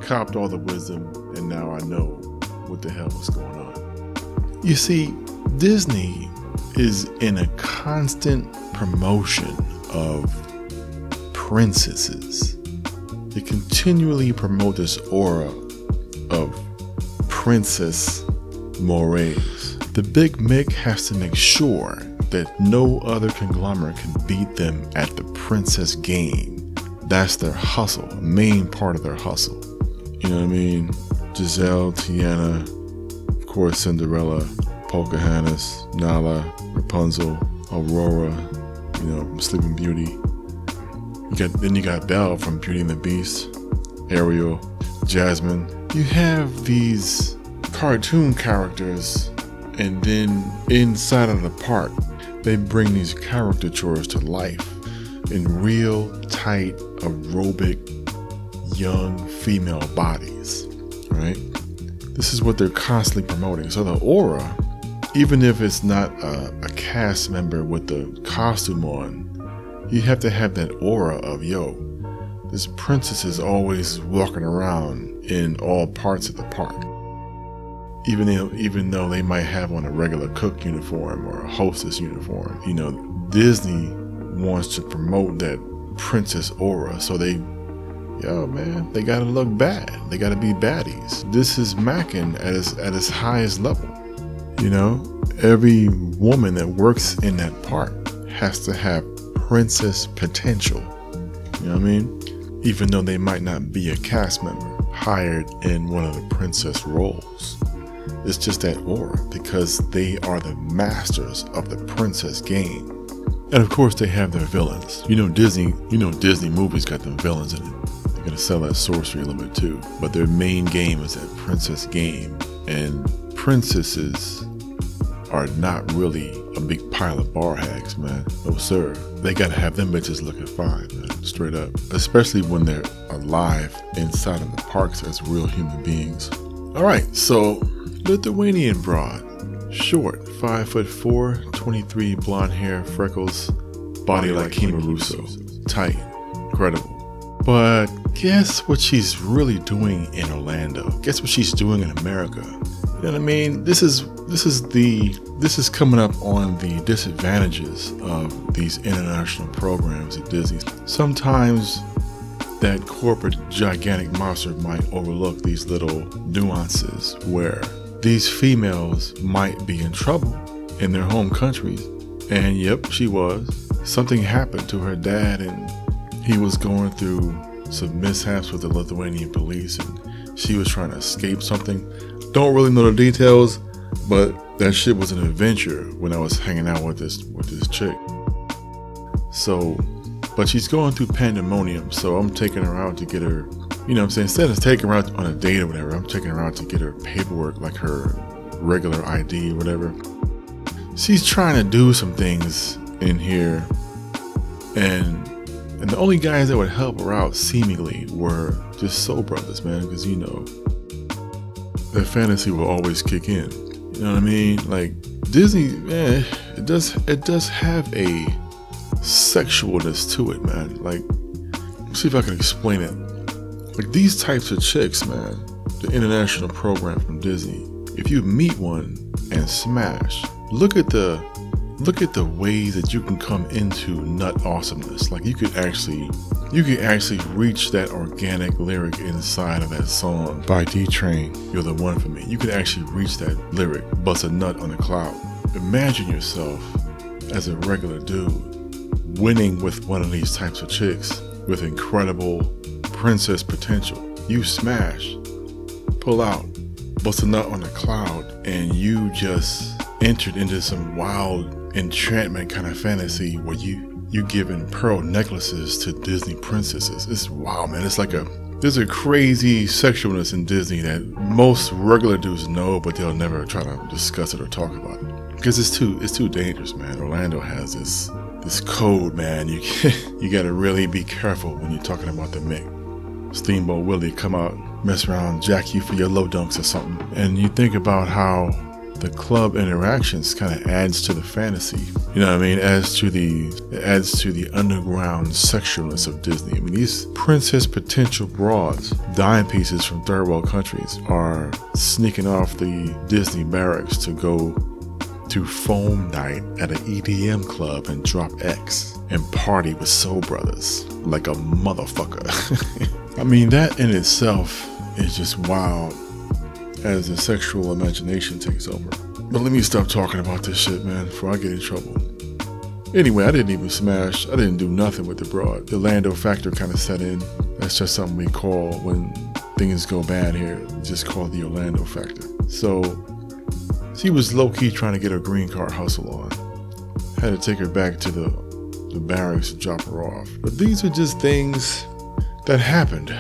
copped all the wisdom, and now I know what the hell was going on. You see, Disney is in a constant promotion of princesses. They continually promote this aura of Princess mores. The Big Mick has to make sure that no other conglomerate can beat them at the princess game. That's their hustle, main part of their hustle. You know what I mean? Giselle, Tiana, of course, Cinderella, Pocahontas, Nala, Rapunzel, Aurora, you know, Sleeping Beauty. You got then you got Belle from Beauty and the Beast, Ariel, Jasmine. You have these cartoon characters, and then inside of the park, they bring these caricatures to life in real tight aerobic young female bodies, right? This is what they're constantly promoting. So the aura, even if it's not a, a cast member with the costume on, you have to have that aura of yo. This princess is always walking around in all parts of the park. Even though, even though they might have on a regular cook uniform or a hostess uniform, you know, Disney wants to promote that princess aura. So they yo man they gotta look bad. They gotta be baddies. This is mackin at its at its highest level. You know every woman that works in that park has to have princess potential. You know what i mean? Even though they might not be a cast member hired in one of the princess roles it's just that aura because they are the masters of the princess game and of course they have their villains you know disney you know disney movies got them villains in it They're gonna sell that sorcery a little bit too. But their main game is that princess game, and princesses are not really a big pile of bar hacks, man. No sir. They gotta have them bitches looking fine, man. Straight up. Especially when they're alive inside of the parks as real human beings. Alright, so Lithuanian broad. Short, 5 foot 4, 23 blonde hair, freckles, body like Qimmah Russo. Tight, incredible. But guess what she's really doing in Orlando? Guess what she's doing in America? You know what I mean? This is this is the this is coming up on the disadvantages of these international programs at Disney. Sometimes that corporate gigantic monster might overlook these little nuances where these females might be in trouble in their home countries. And yep, she was. Something happened to her dad and he was going through some mishaps with the Lithuanian police and she was trying to escape something. Don't really know the details, but that shit was an adventure when I was hanging out with this with this chick. So, but she's going through pandemonium, so I'm taking her out to get her, you know what I'm saying? Instead of taking her out on a date or whatever, I'm taking her out to get her paperwork, like her regular ID or whatever. She's trying to do some things in here, and and the only guys that would help her out seemingly were just soul brothers, man, because you know, their fantasy will always kick in. You know what I mean? Like Disney, man, it does it does have a sexualness to it, man. Like, see if I can explain it. Like these types of chicks, man, the international program from Disney. If you meet one and smash, look at the look at the ways that you can come into nut awesomeness. Like you could actually you could actually reach that organic lyric inside of that song by D Train, You're the one for me. You could actually reach that lyric, bust a nut on a cloud. Imagine yourself as a regular dude winning with one of these types of chicks with incredible princess potential. You smash, pull out, bust a nut on a cloud, and you just entered into some wild enchantment kind of fantasy where you you giving pearl necklaces to Disney princesses. It's wow, man. It's like a there's a crazy sexualness in Disney that most regular dudes know, but they'll never try to discuss it or talk about it because it's too it's too dangerous, man. Orlando has this this code, man. You you got to really be careful when you're talking about the Mick. Steamboat Willie come out mess around, jack you for your low dunks or something. And you think about how the club interactions kind of adds to the fantasy. You know what I mean? Adds to the adds to the underground sexualness of Disney. I mean, these princess potential broads, dime pieces from third world countries, are sneaking off the Disney barracks to go to foam night at an EDM club and drop X and party with Soul Brothers like a motherfucker. I mean, that in itself is just wild as the sexual imagination takes over. But let me stop talking about this shit, man, before I get in trouble. Anyway, I didn't even smash. I didn't do nothing with the broad. The Lando factor kind of set in. That's just something we call when things go bad here. Just call the Orlando factor. So she was low key trying to get her green card hustle on. Had to take her back to the the barracks to drop her off. But these are just things that happened.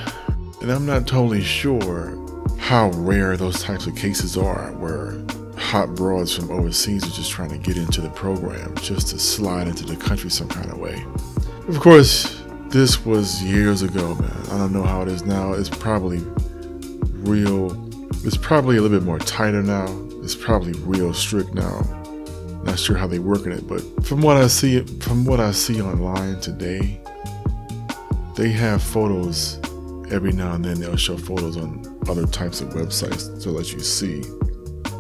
And I'm not totally sure how rare those types of cases are where hot broads from overseas are just trying to get into the program just to slide into the country some kind of way. Of course, this was years ago, man. I don't know how it is now. It's probably real. It's probably a little bit more tighter now. It's probably real strict now. Not sure how they working it, but from what I see, it from what I see online today, they have photos every now and then. They'll show photos on other types of websites to let you see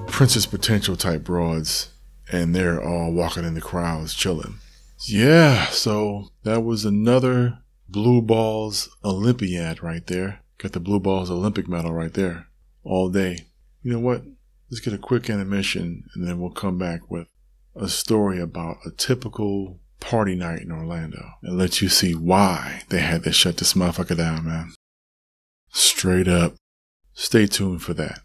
princess potential type broads, and they're all walking in the crowds chilling. Yeah, so that was another Blue Balls Olympiad right there. Got the Blue Balls Olympic medal right there all day. You know what? Let's get a quick intermission and then we'll come back with a story about a typical party night in Orlando and let you see why they had to shut this motherfucker down, man. Straight up. Stay tuned for that.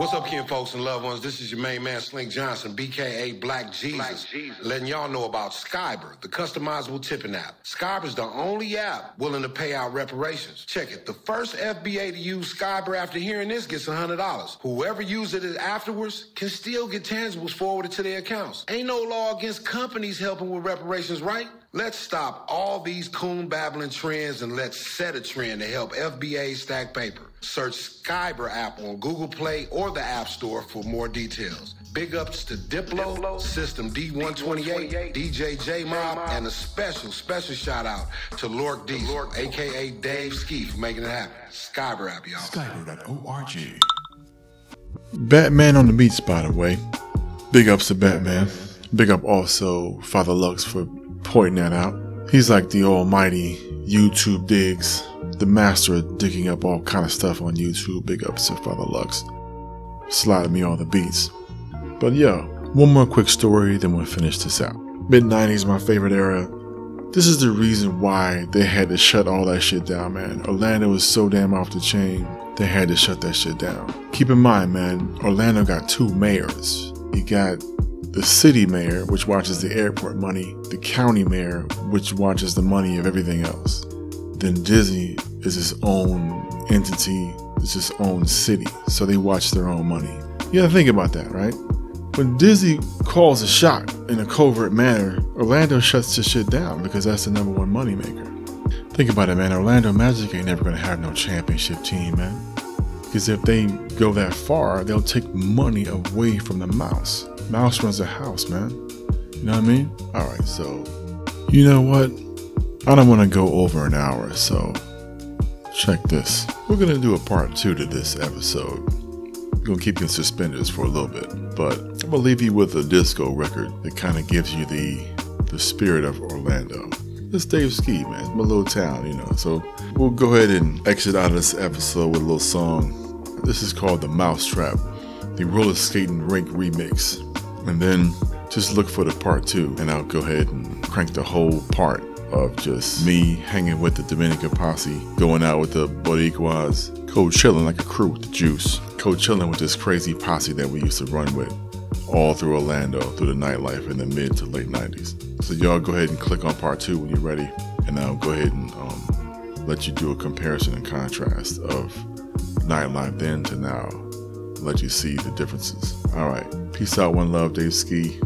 What's up, kin folks and loved ones? This is your main man, Slink Johnson, BKA Black Jesus, letting y'all know about Skyber, the customizable tipping app. Skyber's the only app willing to pay out reparations. Check it. The first FBA to use Skyber after hearing this gets $100. Whoever uses it afterwards can still get tangibles forwarded to their accounts. Ain't no law against companies helping with reparations, right? Let's stop all these coon babbling trends and let's set a trend to help FBA stack paper. Search Skyber app on Google Play or the App Store for more details. Big ups to Diplo, System D128, DJ J Mob, and a special, special shout out to Lork Diesel, aka Dave Ski, for making it happen. Skyber app, y'all. Skyber.org. Batman on the beats, by the way. Big ups to Batman. Big up also Father Lux for pointing that out. He's like the almighty YouTube digs, the master of digging up all kind of stuff on YouTube. Big ups to Father Lux. Sliding me all the beats. But yo, one more quick story, then we'll finish this out. Mid 90s, my favorite era. This is the reason why they had to shut all that shit down, man. Orlando was so damn off the chain, they had to shut that shit down. Keep in mind, man, Orlando got two mayors. You got the city mayor, which watches the airport money, the county mayor, which watches the money of everything else. Then Disney is its own entity, it's its own city, so they watch their own money. You gotta think about that, right? When Disney calls a shot in a covert manner, Orlando shuts the shit down because that's the number one moneymaker. Think about it, man. Orlando Magic ain't never gonna have no championship team, man. Because if they go that far, they'll take money away from the mouse. Mouse runs the house, man. You know what I mean? Alright, so you know what? I don't want to go over an hour, so check this. We're gonna do a part two to this episode. We're gonna keep you in suspenders for a little bit, but I'm gonna leave you with a disco record that kind of gives you the the spirit of Orlando. It's Dave Ski, man. It's my little town, you know. So we'll go ahead and exit out of this episode with a little song. This is called The Mousetrap, the roller skating rink remix. And then just look for the part two, and I'll go ahead and crank the whole part of just me hanging with the Dominican posse, going out with the Boricuas, co chilling like a crew with the juice, co chilling with this crazy posse that we used to run with all through Orlando, through the nightlife in the mid to late 90s. So, y'all go ahead and click on part two when you're ready, and I'll go ahead and um, let you do a comparison and contrast of nightlife then to now. Let you see the differences. All right. Peace out. One love, Dave Ski.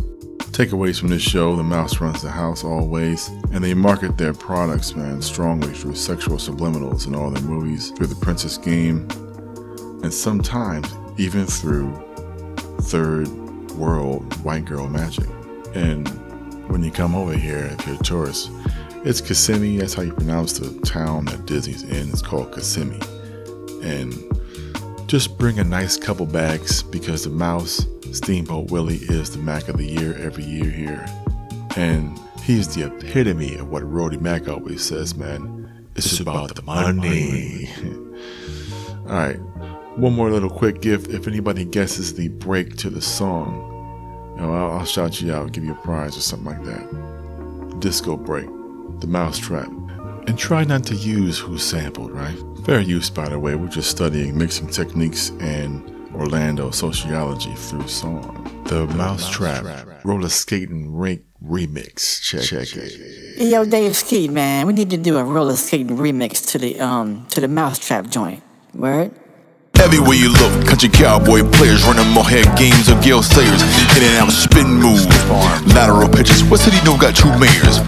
Takeaways from this show the mouse runs the house always, and they market their products, man, strongly through sexual subliminals in all their movies, through the Princess Game, and sometimes even through third world white girl magic. And when you come over here, if you're a tourist, it's Kissimmee. That's how you pronounce the town that Disney's in. It's called Kissimmee. And just bring a nice couple bags because the mouse, Steamboat Willie, is the Mac of the Year every year here. And he's the epitome of what Roddy Mac always says, man. It's, it's about, about, the money. money. All right. One more little quick gift. If anybody guesses the break to the song, you know, I'll, I'll shout you out, give you a prize or something like that. Disco break, the mousetrap. And try not to use who sampled, right? Fair use, by the way. We're just studying mixing techniques and Orlando sociology through song. The, the Mousetrap, Mousetrap Roller Skating Rink Remix. Check, check it. Yo, Dave Ski, man, we need to do a roller skating remix to the um to the Mousetrap joint. Word? Everywhere you look, country cowboy players running more games of Gale Sayers. In and out spin moves, lateral pitches. What city don't got two mayors?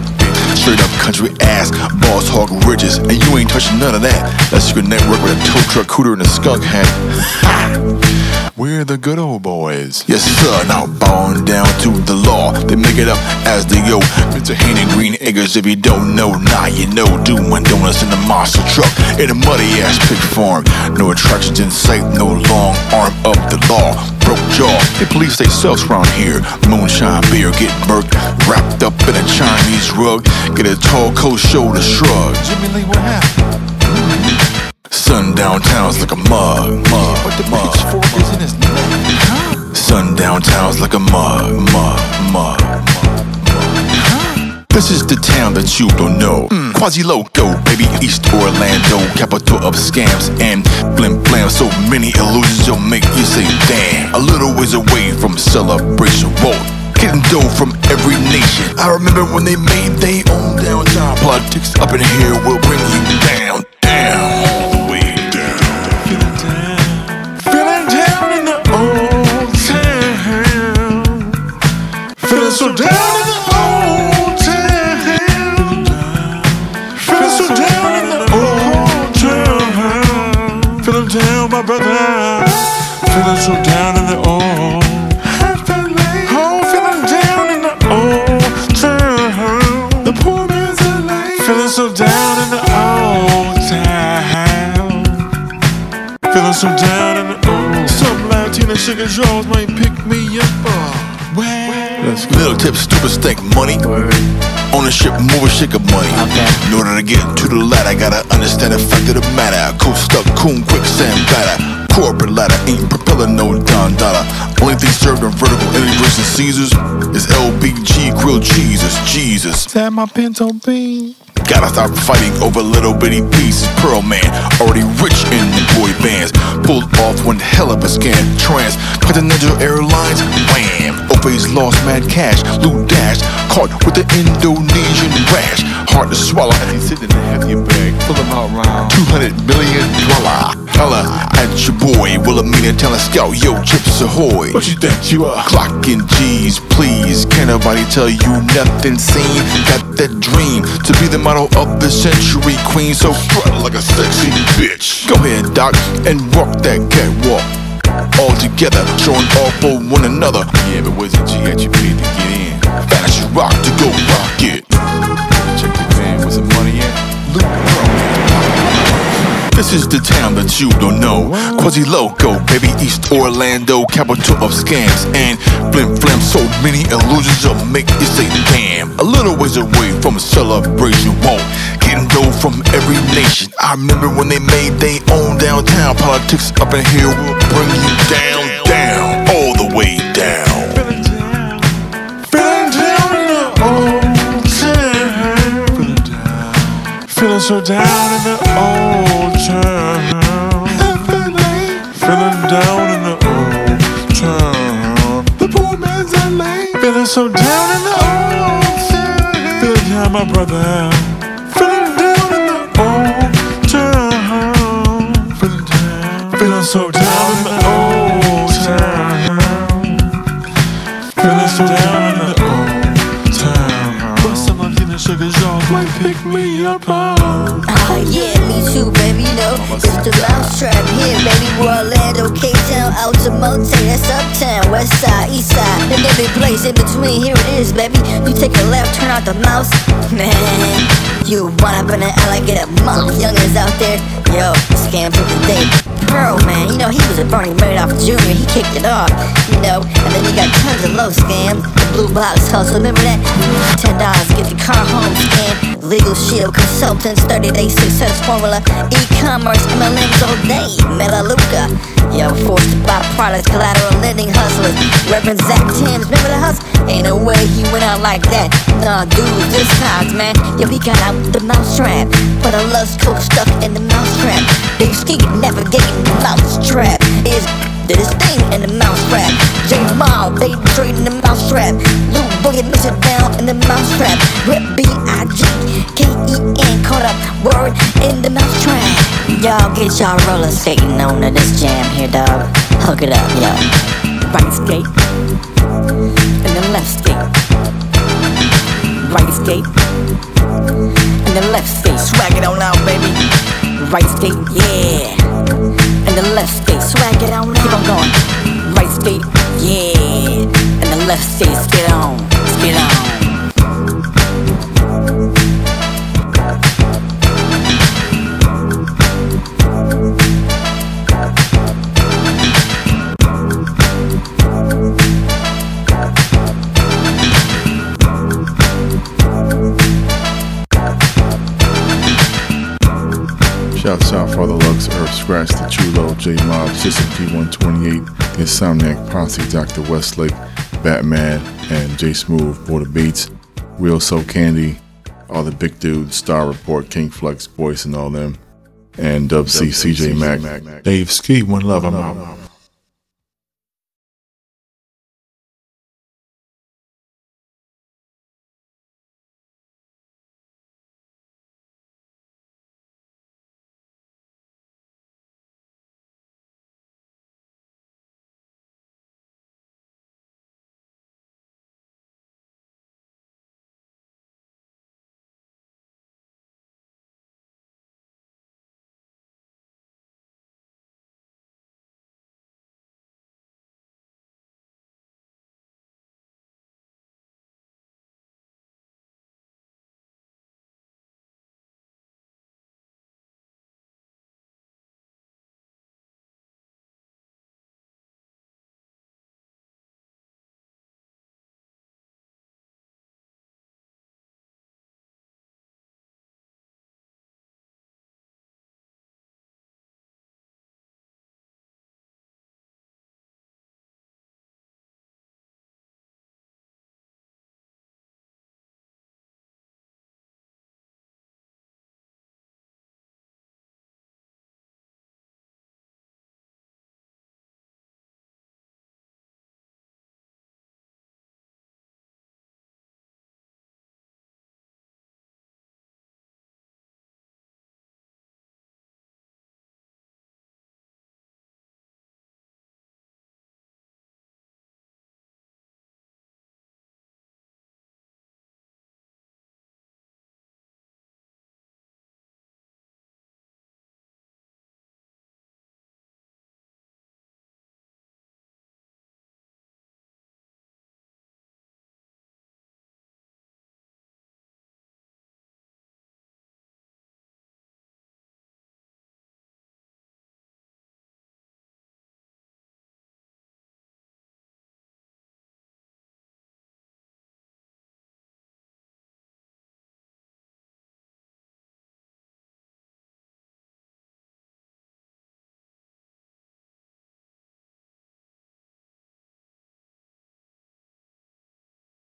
Straight up country ass, boss hog ridges, and you ain't touching none of that. That's your network with a tow truck cooter and a skunk hat. We're the good old boys. Yes, sir. Now bowing down to the law. They make it up as they go. Mr. Haney Green Acres, if you don't know, now you know. Doing donuts in the monster truck in a muddy ass pig farm. No attractions in sight, no long arm of the law. Jaw. The police they self around here. Moonshine beer, get murked, wrapped up in a Chinese rug. Get a tall coat shoulder shrug. Jimmy Lee, what happened? Sundown towns like a mug, mug, but the mug. pitchfork is in his. Sundown towns like a mug, mug, mug. This is the town that you don't know. Mm. Quasi loco, baby, East Orlando, capital of scams and blim blam. So many illusions you'll make you say, damn. A little ways away from celebration. Whoa. Getting dough from every nation. I remember when they made their own downtown politics. Up in here will bring you down, down. All the way down. Feelin' down in the old time. Feelin' so down Feeling so down in the old. Some Latina sugar draws might pick me up. Uh. Little tip, stupid stink money. Word. Ownership, mover, shaker money. Okay. In order to get to the ladder, gotta understand the fact of the matter. Cool stuck, coon, quicksand batter. Corporate ladder ain't propeller, no Don Dada. Only thing served on vertical integration Caesars is LBG grilled cheeses. Jesus. Is that my pinto bean? Gotta stop fighting over little bitty pieces. Pearlman, already rich in the boy bands. Pulled off one hell of a scam. Trans, Continental Airlines, wham. Ophase lost mad cash. Lou Dash, caught with the Indonesian rash. Hard to swallow as he's sitting in the hefty bag. Pull him out round 200 million dollar. Holla at your boy, Wilhelmina telling scout, yo, chips ahoy. What you think you are? Clocking G's, please. Can't nobody tell you nothing seen. Got that dream to be the model of the century queen. So strut like a sexy bitch. Go ahead, doc, and walk that catwalk. All together, showing off for one another. Yeah, but where's the G at you paid to get in? Fantasy rock to go rock it. This is the town that you don't know. Quasi loco, baby, East Orlando, capital of scams and flim flam. So many illusions will make you say damn. A little ways away from a celebration, won't getting dough from every nation. I remember when they made their own downtown politics. Up in here will bring you down, down, all the way down. Feeling down old town. Feeling so down in the so down in the old town. Feel how my brother. Feeling down in the old town. Feeling down. Feeling so down in the old town. Feeling so down in the old town. But some of you sugar's off might pick me up. Oh yeah, me too, baby. No, it's the mousetrap here, baby. We're all okay. Motown, that's uptown, west side, east side, and every place in between. Here it is, baby. You take a left, turn out the mouse, man. You wind up in the alligator monk, youngins out there, yo, scam for the day. Pearlman, you know he was a Bernie Madoff Jr. He kicked it off, you know, and then you got tons of low scams. The blue box hustle, remember that? Ten dollars, get the car home scam. Legal Shield Consultants, 30 day success formula, e-commerce, MLMs all day, Melaleuca. Yo, forced to buy products, collateral lending hustlers. Reverend Zach Timms, remember the hustle? Ain't no way he went out like that. Nah, dude, this times, man. Yo, he got out the mousetrap. Put a lust coat stuck in the mousetrap. Dave Ski navigating the mousetrap. Is did his thing in the mousetrap. J Mal, they trading the mousetrap. Lou Boogie mix it down in the mousetrap. Rip B-I-G, K-E-N, caught up word in the mouth mousetrap. Y'all get y'all roller skating on to this jam here, dog. Hook it up, yo. Right skate, and the left skate. Right skate, and the left skate. Swag it on out, baby. Right skate, yeah. And the left skate, swag it on, keep on going. Right skate, yeah. And the left skate, skate on, skate on. Shouts out Father Lux, Earth Scratch, The Chulo, J Mob, System D128, The Insomniac Posse, Dr. Westlake, Batman, and J Smooth, Border Beats, Real Soul Candy, all the big dudes, Star Report, King Flex, Boyce, and all them, and Dub C, CJ Mac, Dave Ski, One Love, I'm out.